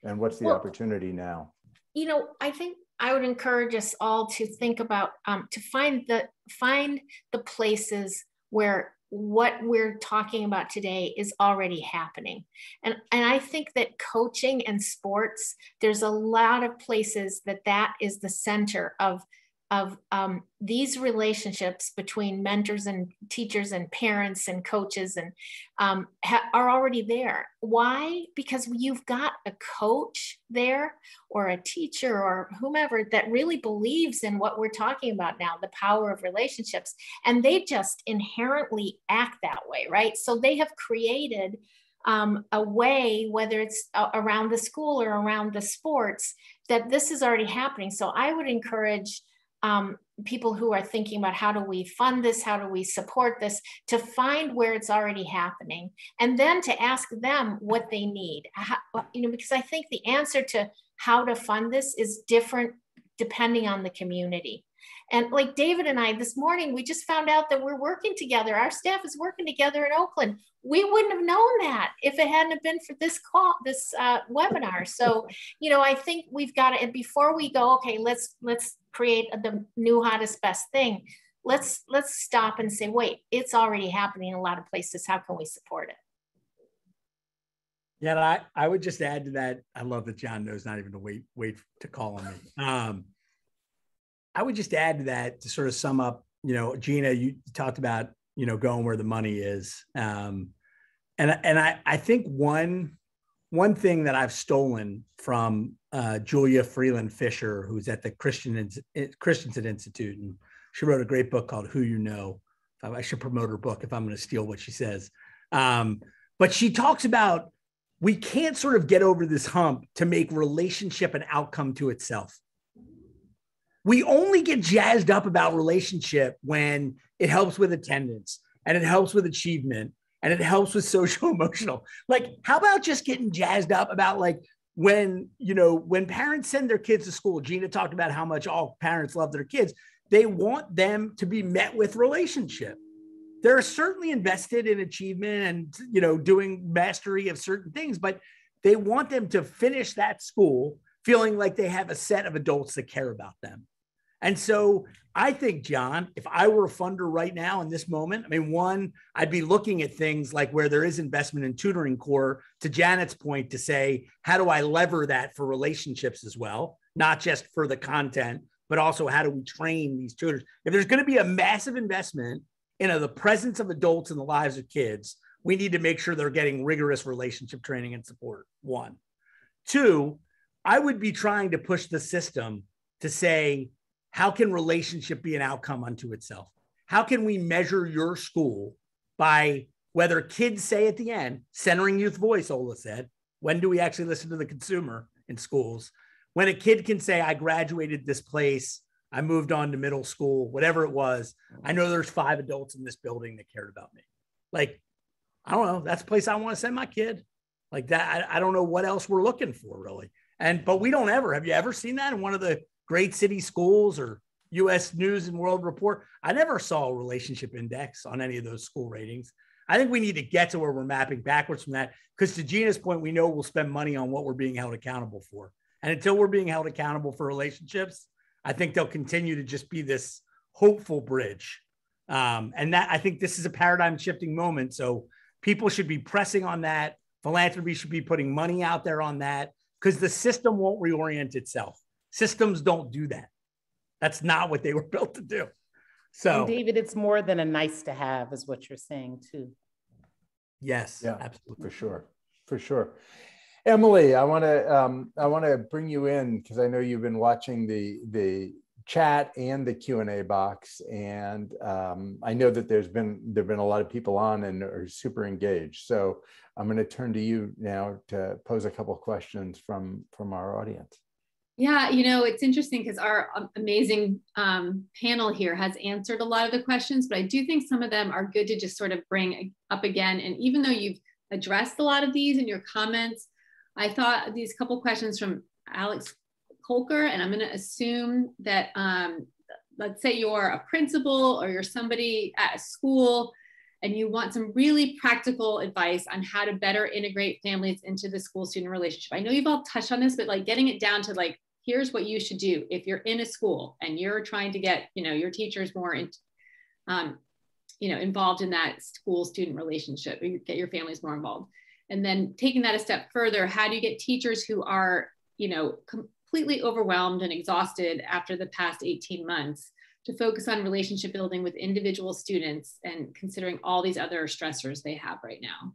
And what's the Well, opportunity now? you know i think i would encourage us all to think about um, to find the find the places where what we're talking about today is already happening. And and i think that coaching and sports there's a lot of places that that is the center of of um, these relationships between mentors and teachers and parents and coaches and um, ha- are already there. Why? Because you've got a coach there or a teacher or whomever that really believes in what we're talking about now, the power of relationships, and they just inherently act that way, right? So they have created um, a way, whether it's a- around the school or around the sports, that this is already happening. So I would encourage um, people who are thinking about how do we fund this, how do we support this, to find where it's already happening, and then to ask them what they need. How, you know, because I think the answer to how to fund this is different depending on the community. And like David and I this morning, we just found out that we're working together. Our staff is working together in Oakland. We wouldn't have known that if it hadn't been for this call, this uh, webinar. So, you know, I think we've got to. And before we go, okay, let's let's create the new hottest best thing. Let's let's stop and say, wait, it's already happening in a lot of places. How can we support it? Yeah, I, I would just add to that. I love that John knows not even to wait wait to call on me. Um, I would just add to that to sort of sum up. You know, Gina, you talked about you know going where the money is, um, and and I I think one one thing that I've stolen from uh, Julia Freeland Fisher, who's at the Clayton Christensen Institute, and she wrote a great book called Who You Know. I should promote her book if I'm going to steal what she says. Um, but she talks about we can't sort of get over this hump to make relationship an outcome to itself. We only get jazzed up about relationship when it helps with attendance and it helps with achievement and it helps with social emotional. Like, how about just getting jazzed up about like when, you know, when parents send their kids to school? Gina talked about how much all parents love their kids. They want them to be met with relationship they're certainly invested in achievement and you know doing mastery of certain things but they want them to finish that school feeling like they have a set of adults that care about them and so i think john if i were a funder right now in this moment i mean one i'd be looking at things like where there is investment in tutoring core to janet's point to say how do i lever that for relationships as well not just for the content but also how do we train these tutors if there's going to be a massive investment in the presence of adults in the lives of kids, we need to make sure they're getting rigorous relationship training and support. One. Two, I would be trying to push the system to say, how can relationship be an outcome unto itself? How can we measure your school by whether kids say at the end, centering youth voice, Ola said, when do we actually listen to the consumer in schools? When a kid can say, I graduated this place I moved on to middle school, whatever it was. I know there's five adults in this building that cared about me. Like, I don't know. That's a place I want to send my kid. Like that. I, I don't know what else we're looking for really. And, but we don't ever, have you ever seen that in one of the great city schools or US News and World Report? I never saw a relationship index on any of those school ratings. I think we need to get to where we're mapping backwards from that. Because to Gina's point, we know we'll spend money on what we're being held accountable for. And until we're being held accountable for relationships, I think they'll continue to just be this hopeful bridge. Um, and that I think this is a paradigm shifting moment. So people should be pressing on that. Philanthropy should be putting money out there on that because the system won't reorient itself. Systems don't do that. That's not what they were built to do. So, and David, it's more than a nice to have, is what you're saying too. Yes, yeah, absolutely, for sure, for sure. Emily, I want to um, I want to bring you in because I know you've been watching the the chat and the Q and A box, and um, I know that there's been there've been a lot of people on and are super engaged. So I'm going to turn to you now to pose a couple questions from from our audience. Yeah, you know, it's interesting because our um, amazing um, panel here has answered a lot of the questions, but I do think some of them are good to just sort of bring up again. And even though you've addressed a lot of these in your comments, I thought these couple questions from Alex Kolker, and I'm going to assume that, um, let's say you're a principal or you're somebody at a school and you want some really practical advice on how to better integrate families into the school student relationship. I know you've all touched on this, but like getting it down to like, here's what you should do if you're in a school and you're trying to get, you know, your teachers more in, um, you know, involved in that school student relationship, get your families more involved. And then taking that a step further how do you get teachers who are you know completely overwhelmed and exhausted after the past 18 months to focus on relationship building with individual students and considering all these other stressors they have right now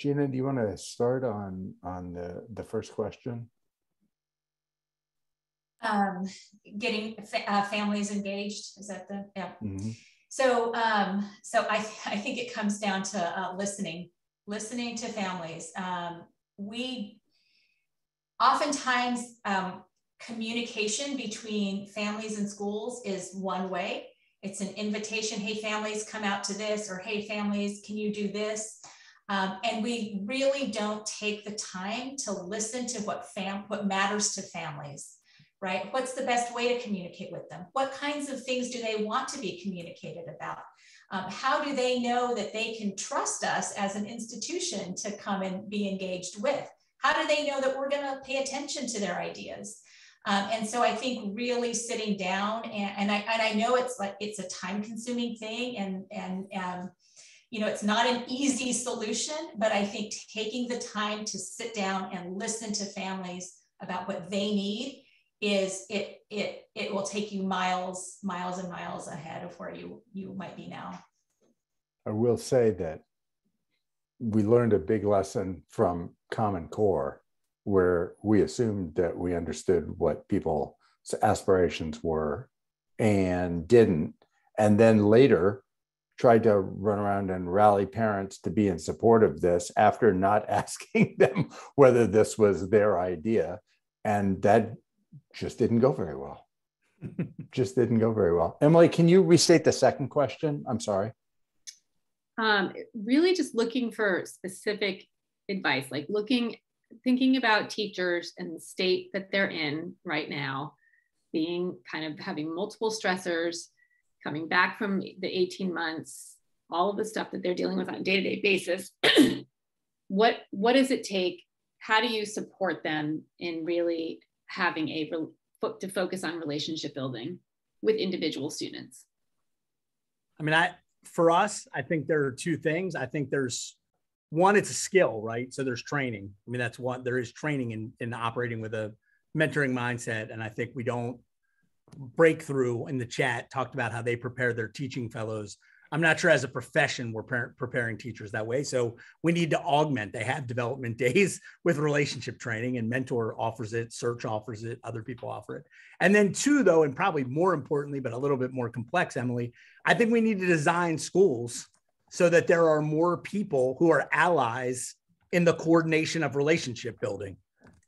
gina do you want to start on on the the first question um, getting fa- uh, families engaged is that the yeah mm-hmm. So, um, so I, I think it comes down to uh, listening, listening to families. Um, we oftentimes um, communication between families and schools is one way. It's an invitation. Hey, families, come out to this, or hey, families, can you do this? Um, and we really don't take the time to listen to what fam what matters to families right? What's the best way to communicate with them? What kinds of things do they want to be communicated about? Um, how do they know that they can trust us as an institution to come and be engaged with? How do they know that we're going to pay attention to their ideas? Um, and so I think really sitting down and, and, I, and I know it's like it's a time consuming thing and, and um, you know, it's not an easy solution, but I think taking the time to sit down and listen to families about what they need is it it it will take you miles miles and miles ahead of where you you might be now. I will say that we learned a big lesson from common core where we assumed that we understood what people's aspirations were and didn't. And then later tried to run around and rally parents to be in support of this after not asking them whether this was their idea. And that just didn't go very well. just didn't go very well. Emily, can you restate the second question? I'm sorry. Um, really just looking for specific advice, like looking, thinking about teachers and the state that they're in right now, being kind of having multiple stressors, coming back from the 18 months, all of the stuff that they're dealing with on a day-to-day basis. what, what does it take? How do you support them in really having a book to focus on relationship building with individual students? I mean, I for us, I think there are two things. I think there's one, it's a skill, right? So there's training. I mean, that's what there is training in in operating with a mentoring mindset. And I think we don't breakthrough in the chat talked about how they prepare their teaching fellows I'm not sure as a profession we're pre- preparing teachers that way. So we need to augment. They have development days with relationship training, and Mentor offers it, Search offers it, other people offer it. And then, two, though, and probably more importantly, but a little bit more complex, Emily, I think we need to design schools so that there are more people who are allies in the coordination of relationship building,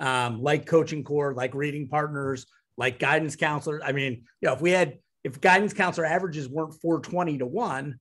um, like coaching corps, like reading partners, like guidance counselors. I mean, you know, if we had if guidance counselor averages weren't 420 to one,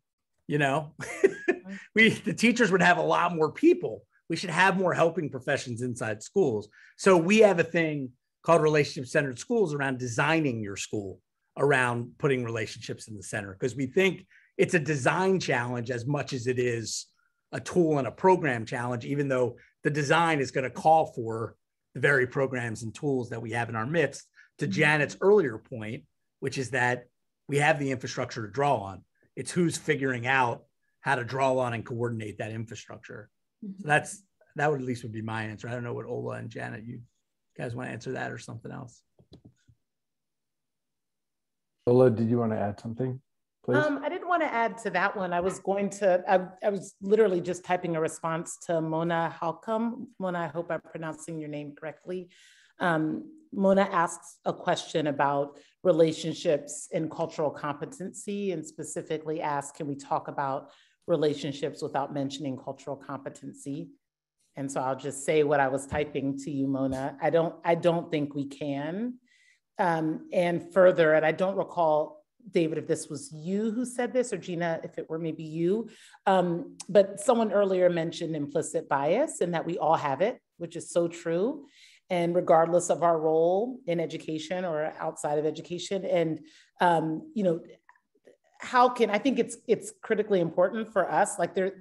you know, we the teachers would have a lot more people. We should have more helping professions inside schools. So we have a thing called relationship centered schools around designing your school around putting relationships in the center because we think it's a design challenge as much as it is a tool and a program challenge, even though the design is going to call for the very programs and tools that we have in our midst. To mm-hmm. Janet's earlier point, which is that we have the infrastructure to draw on. It's who's figuring out how to draw on and coordinate that infrastructure. Mm-hmm. So that's that would at least would be my answer. I don't know what Ola and Janet, you guys want to answer that or something else. Ola, did you want to add something? Please? Um, I didn't want to add to that one. I was going to, I, I was literally just typing a response to Mona Halcom. Mona, I hope I'm pronouncing your name correctly. Um, Mona asks a question about relationships and cultural competency and specifically asks, can we talk about relationships without mentioning cultural competency? And so I'll just say what I was typing to you, Mona. I don't, I don't think we can. Um, and further, and I don't recall, David, if this was you who said this or Gina, if it were maybe you, um, but someone earlier mentioned implicit bias and that we all have it, which is so true and regardless of our role in education or outside of education. And um, you know how can i think it's it's critically important for us like there's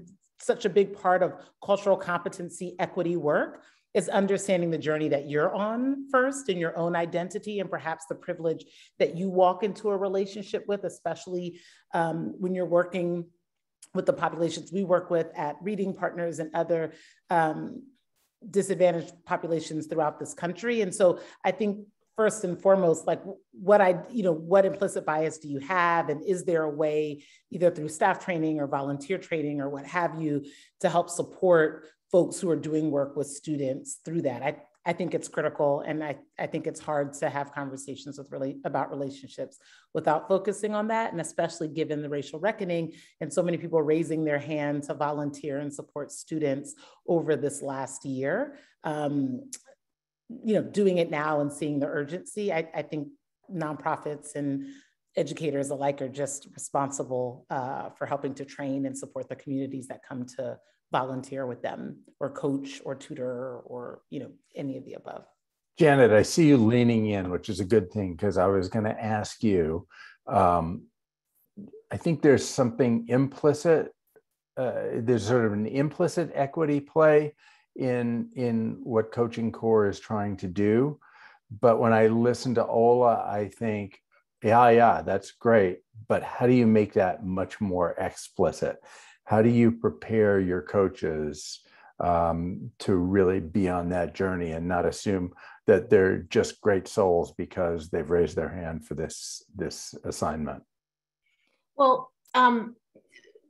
such a big part of cultural competency equity work is understanding the journey that you're on first in your own identity and perhaps the privilege that you walk into a relationship with especially um, when you're working with the populations we work with at reading partners and other um, disadvantaged populations throughout this country. And so I think first and foremost, like what I, you know, what implicit bias do you have? And is there a way, either through staff training or volunteer training or what have you, to help support folks who are doing work with students through that? I, I think it's critical, and I, I think it's hard to have conversations with really about relationships without focusing on that, and especially given the racial reckoning and so many people raising their hand to volunteer and support students over this last year. Um, you know, doing it now and seeing the urgency, I, I think nonprofits and educators alike are just responsible uh, for helping to train and support the communities that come to volunteer with them or coach or tutor or you know any of the above. Janet i see you leaning in which is a good thing because i was going to ask you um, i think there's something implicit uh, there's sort of an implicit equity play in in what coaching corps is trying to do. But when i listen to ola i think yeah yeah that's great but how do you make that much more explicit how do you prepare your coaches um, to really be on that journey and not assume that they're just great souls because they've raised their hand for this this assignment? Well um,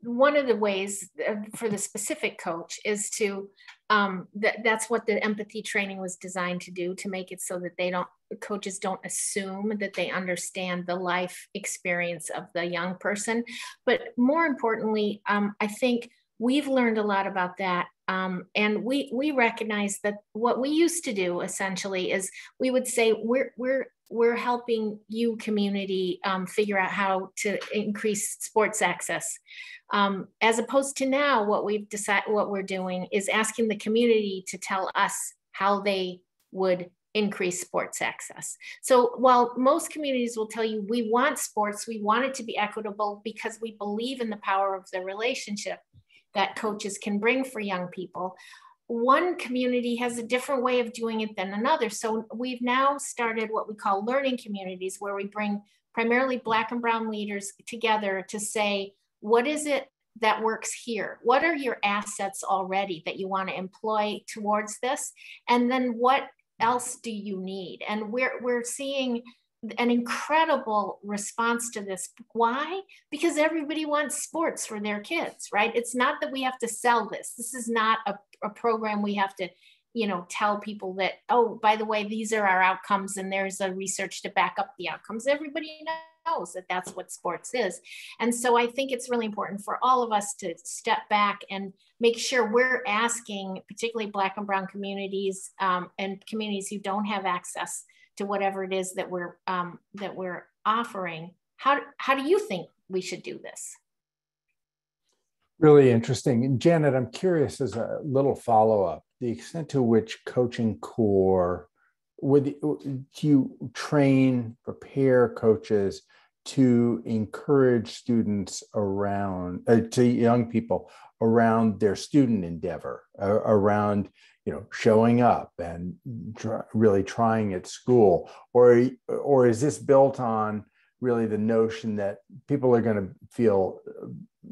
one of the ways uh, for the specific coach is to um, that that's what the empathy training was designed to do to make it so that they don't coaches don't assume that they understand the life experience of the young person. But more importantly, um, I think we've learned a lot about that. Um, and we we recognize that what we used to do essentially is we would say we're we're we're helping you community um, figure out how to increase sports access. Um, as opposed to now, what we've decided, what we're doing is asking the community to tell us how they would increase sports access. So while most communities will tell you we want sports, we want it to be equitable because we believe in the power of the relationship that coaches can bring for young people one community has a different way of doing it than another. So we've now started what we call learning communities, where we bring primarily Black and Brown leaders together to say, what is it that works here? What are your assets already that you want to employ towards this? And then what else do you need? And we're, we're seeing an incredible response to this. Why? Because everybody wants sports for their kids, right? It's not that we have to sell this. This is not a, a program we have to, you know, tell people that, oh, by the way, these are our outcomes and there's a research to back up the outcomes. Everybody that that's what sports is. And so I think it's really important for all of us to step back and make sure we're asking, particularly Black and Brown communities um, and communities who don't have access to whatever it is that we're um, that we're offering. How how do you think we should do this? Really interesting. And Janet, I'm curious as a little follow up, the extent to which coaching corps would you train, prepare coaches to encourage students around uh, to young people around their student endeavor, uh, around you know showing up and really trying at school. Or or is this built on really the notion that people are going to feel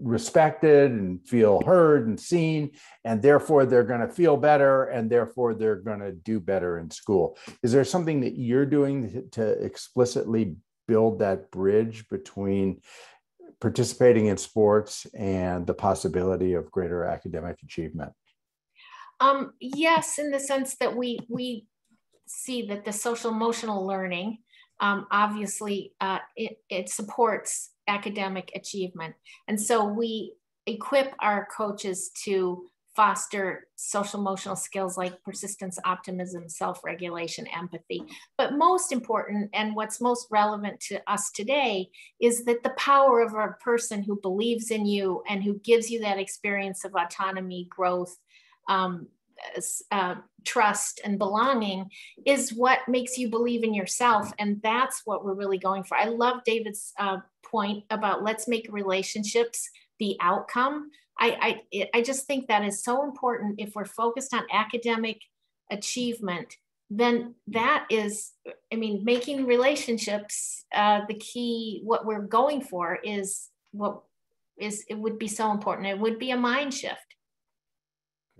respected and feel heard and seen and therefore they're going to feel better and therefore they're going to do better in school? Is there something that you're doing to explicitly build that bridge between participating in sports and the possibility of greater academic achievement? Um, yes, in the sense that we we see that the social emotional learning um, obviously uh, it, it supports academic achievement, and so we equip our coaches to foster social emotional skills like persistence, optimism, self regulation, empathy. But most important, and what's most relevant to us today, is that the power of a person who believes in you and who gives you that experience of autonomy, growth, um, uh, trust and belonging is what makes you believe in yourself and that's what we're really going for i love david's uh, point about let's make relationships the outcome I, I i just think that is so important if we're focused on academic achievement then that is i mean making relationships uh, the key what we're going for is what is it would be so important it would be a mind shift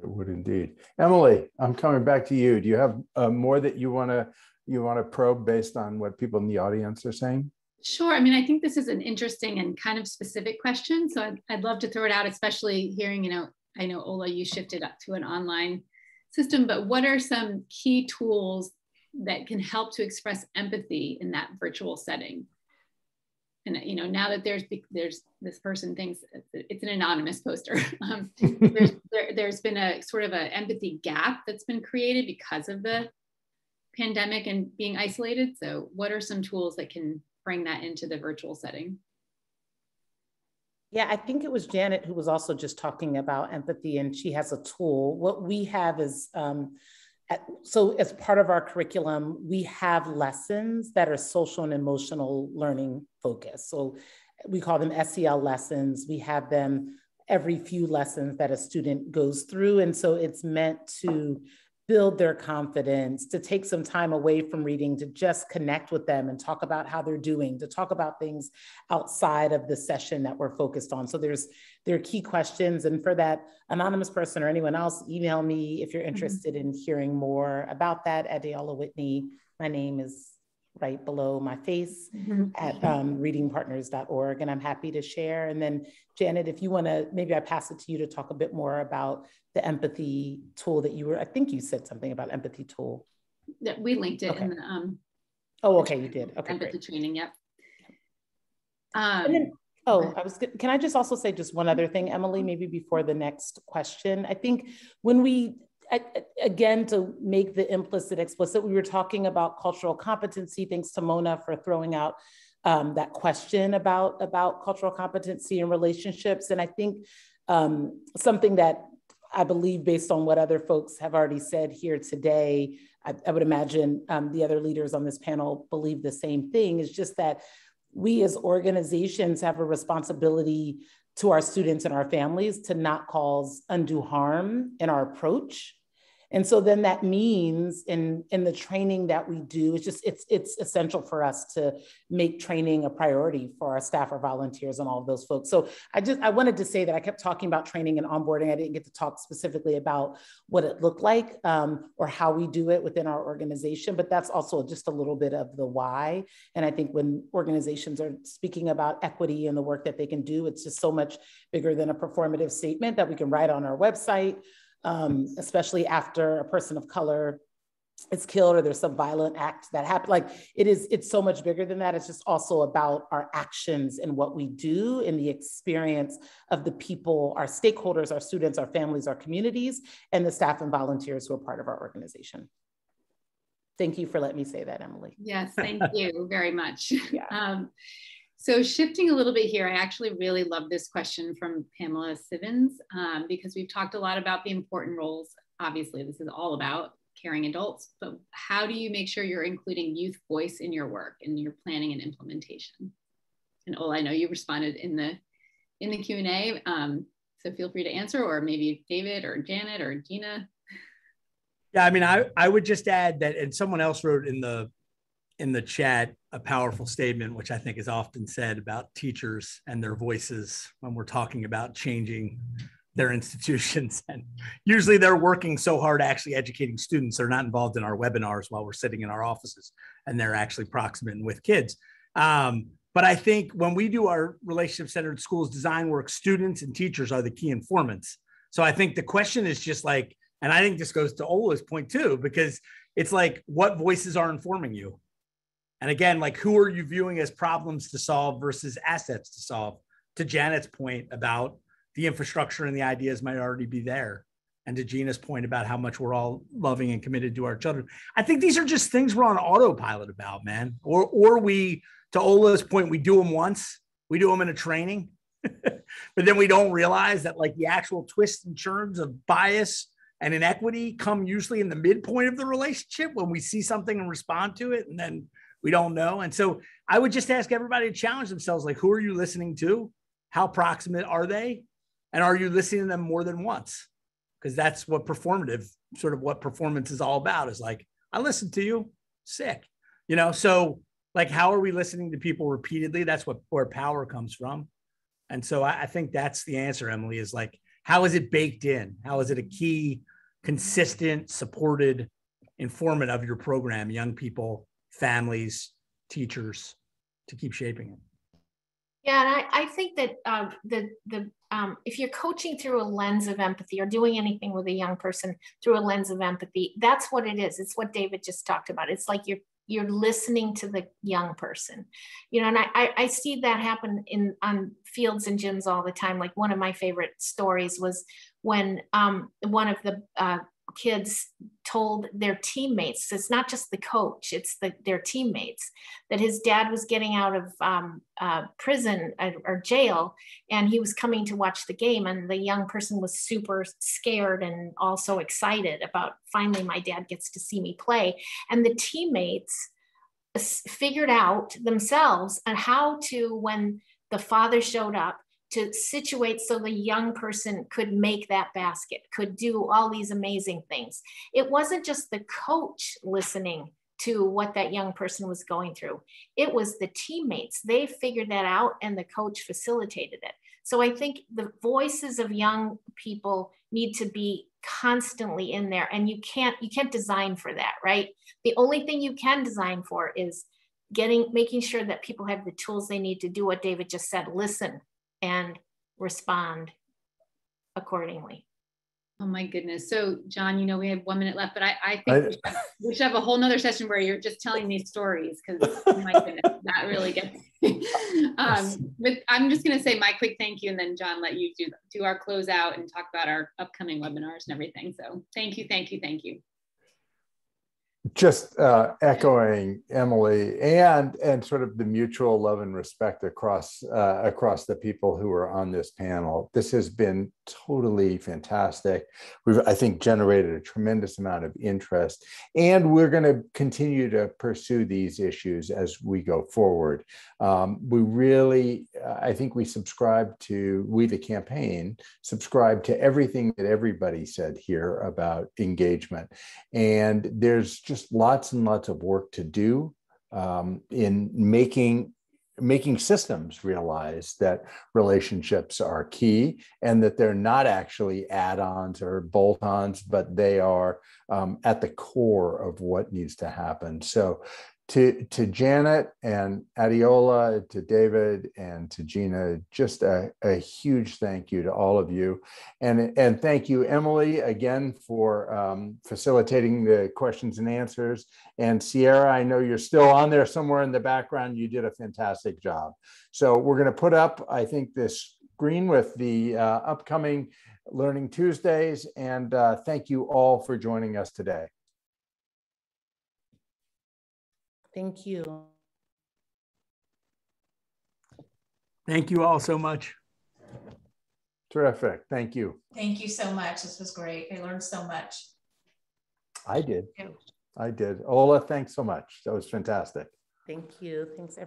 it would indeed. Emily, I'm coming back to you. Do you have uh, more that you want to you want to probe based on what people in the audience are saying? Sure. I mean, I think this is an interesting and kind of specific question. So I'd, I'd love to throw it out, especially hearing, you know, I know Ola, you shifted up to an online system, but what are some key tools that can help to express empathy in that virtual setting? and you know now that there's there's this person thinks it's an anonymous poster um, there's there, there's been a sort of an empathy gap that's been created because of the pandemic and being isolated so what are some tools that can bring that into the virtual setting yeah, I think it was Janet who was also just talking about empathy, and she has a tool. What we have is um, so as part of our curriculum, we have lessons that are social and emotional learning focused. So we call them SEL lessons. We have them every few lessons that a student goes through. And so it's meant to build their confidence, to take some time away from reading, to just connect with them and talk about how they're doing, to talk about things outside of the session that we're focused on. So there's there are key questions. And for that anonymous person or anyone else, email me if you're mm-hmm. interested mm-hmm. in hearing more about that at Whitney. My name is right below my face mm-hmm. at um, readingpartners.org. And I'm happy to share. And then, Janet, if you want to, maybe I pass it to you to talk a bit more about the empathy tool that you were, I think you said something about empathy tool. Yeah, we linked it okay. in the, um, Oh, okay, you did. Okay, empathy great. training. Yep. And then, Um, oh, I was, can I just also say just one other thing, Emily, maybe before the next question? I think when we, I- again, to make the implicit explicit, we were talking about cultural competency. Thanks to Mona for throwing out um, that question about, about cultural competency and relationships. And I think um, something that I believe based on what other folks have already said here today, I, I would imagine um, the other leaders on this panel believe the same thing, is just that we as organizations have a responsibility to our students and our families to not cause undue harm in our approach. And so then that means in, in the training that we do, it's just, it's, it's essential for us to make training a priority for our staff, our volunteers and all of those folks. So I just, I wanted to say that I kept talking about training and onboarding. I didn't get to talk specifically about what it looked like um, or how we do it within our organization, but that's also just a little bit of the why. And I think when organizations are speaking about equity and the work that they can do, it's just so much bigger than a performative statement that we can write on our website um, especially after a person of color is killed or there's some violent act that happened. Like it is, it's so much bigger than that. It's just also about our actions and what we do and the experience of the people, our stakeholders, our students, our families, our communities, and the staff and volunteers who are part of our organization. Thank you for letting me say that, Emily. Yes, thank you very much. Yeah. Um, so shifting a little bit here, I actually really love this question from Pamela Sivens um, because we've talked a lot about the important roles. Obviously, this is all about caring adults, but how do you make sure you're including youth voice in your work and your planning and implementation? And Ola, I know you responded in the in the Q and A, um, so feel free to answer, or maybe David or Janet or Gina. Yeah, I mean, I I would just add that, and someone else wrote in the in the chat a powerful statement, which I think is often said about teachers and their voices when we're talking about changing their institutions. And usually they're working so hard actually educating students. They're not involved in our webinars while we're sitting in our offices and they're actually proximate with kids. Um, but I think when we do our relationship centered schools design work, students and teachers are the key informants. So I think the question is just like, and I think this goes to Ola's point too, because it's like, what voices are informing you? And again, like who are you viewing as problems to solve versus assets to solve? To Janet's point about the infrastructure and the ideas might already be there. And to Gina's point about how much we're all loving and committed to our children. I think these are just things we're on autopilot about, man. Or or we, to Ola's point, we do them once, we do them in a training, but then we don't realize that like the actual twists and turns of bias and inequity come usually in the midpoint of the relationship when we see something and respond to it. And then we don't know. And so I would just ask everybody to challenge themselves like, who are you listening to? How proximate are they? And are you listening to them more than once? Because that's what performative, sort of what performance is all about is like, I listened to you, sick, you know? So, like, how are we listening to people repeatedly? That's what where power comes from. And so I, I think that's the answer, Emily, is like, how is it baked in? How is it a key, consistent, supported informant of your program, young people, families, teachers, to keep shaping it? Yeah, and I, I think that uh, the the um, if you're coaching through a lens of empathy or doing anything with a young person through a lens of empathy, that's what it is. It's what David just talked about. It's like you're you're listening to the young person, you know. And I I, see that happen in on fields and gyms all the time. Like one of my favorite stories was when um, one of the uh, kids told their teammates it's not just the coach it's the, their teammates that his dad was getting out of um, uh, prison or, or jail and he was coming to watch the game and the young person was super scared and also excited about finally my dad gets to see me play. And the teammates figured out themselves on how to when the father showed up to situate so the young person could make that basket, could do all these amazing things. It wasn't just the coach listening to what that young person was going through, it was the teammates. They figured that out and the coach facilitated it. So I think the voices of young people need to be constantly in there and you can't you can't design for that right the only thing you can design for is getting making sure that people have the tools they need to do what david just said listen and respond accordingly. Oh my goodness. So John, you know, we have one minute left, but I, I think I, we, should have, we, should have, a whole nother session where you're just telling these stories because oh my goodness, that really gets um, but I'm just gonna say my quick thank you and then John let you do do our closeout and talk about our upcoming webinars and everything. So thank you, thank you, thank you just uh, echoing Emily and and sort of the mutual love and respect across uh, across the people who are on this panel. This has been totally fantastic. We've I think generated a tremendous amount of interest, and we're going to continue to pursue these issues as we go forward. Um, we really, I think we subscribe to we the campaign subscribe to everything that everybody said here about engagement, and there's just lots and lots of work to do um, in making making systems realize that relationships are key and that they're not actually add-ons or bolt-ons but they are um, at the core of what needs to happen. So to, to Janet and Adeola, to David and to Gina, just a, a huge thank you to all of you. And, and thank you, Emily, again for um, facilitating the questions and answers. And Sierra, I know you're still on there somewhere in the background. You did a fantastic job. So we're gonna put up, I think, this screen with the uh, upcoming Learning Tuesdays. And uh, thank you all for joining us today. Thank you. Thank you all so much. Terrific. Thank you. Thank you so much. This was great. I learned so much. I did. I did. Ola, thanks so much. That was fantastic. Thank you. Thanks, everyone.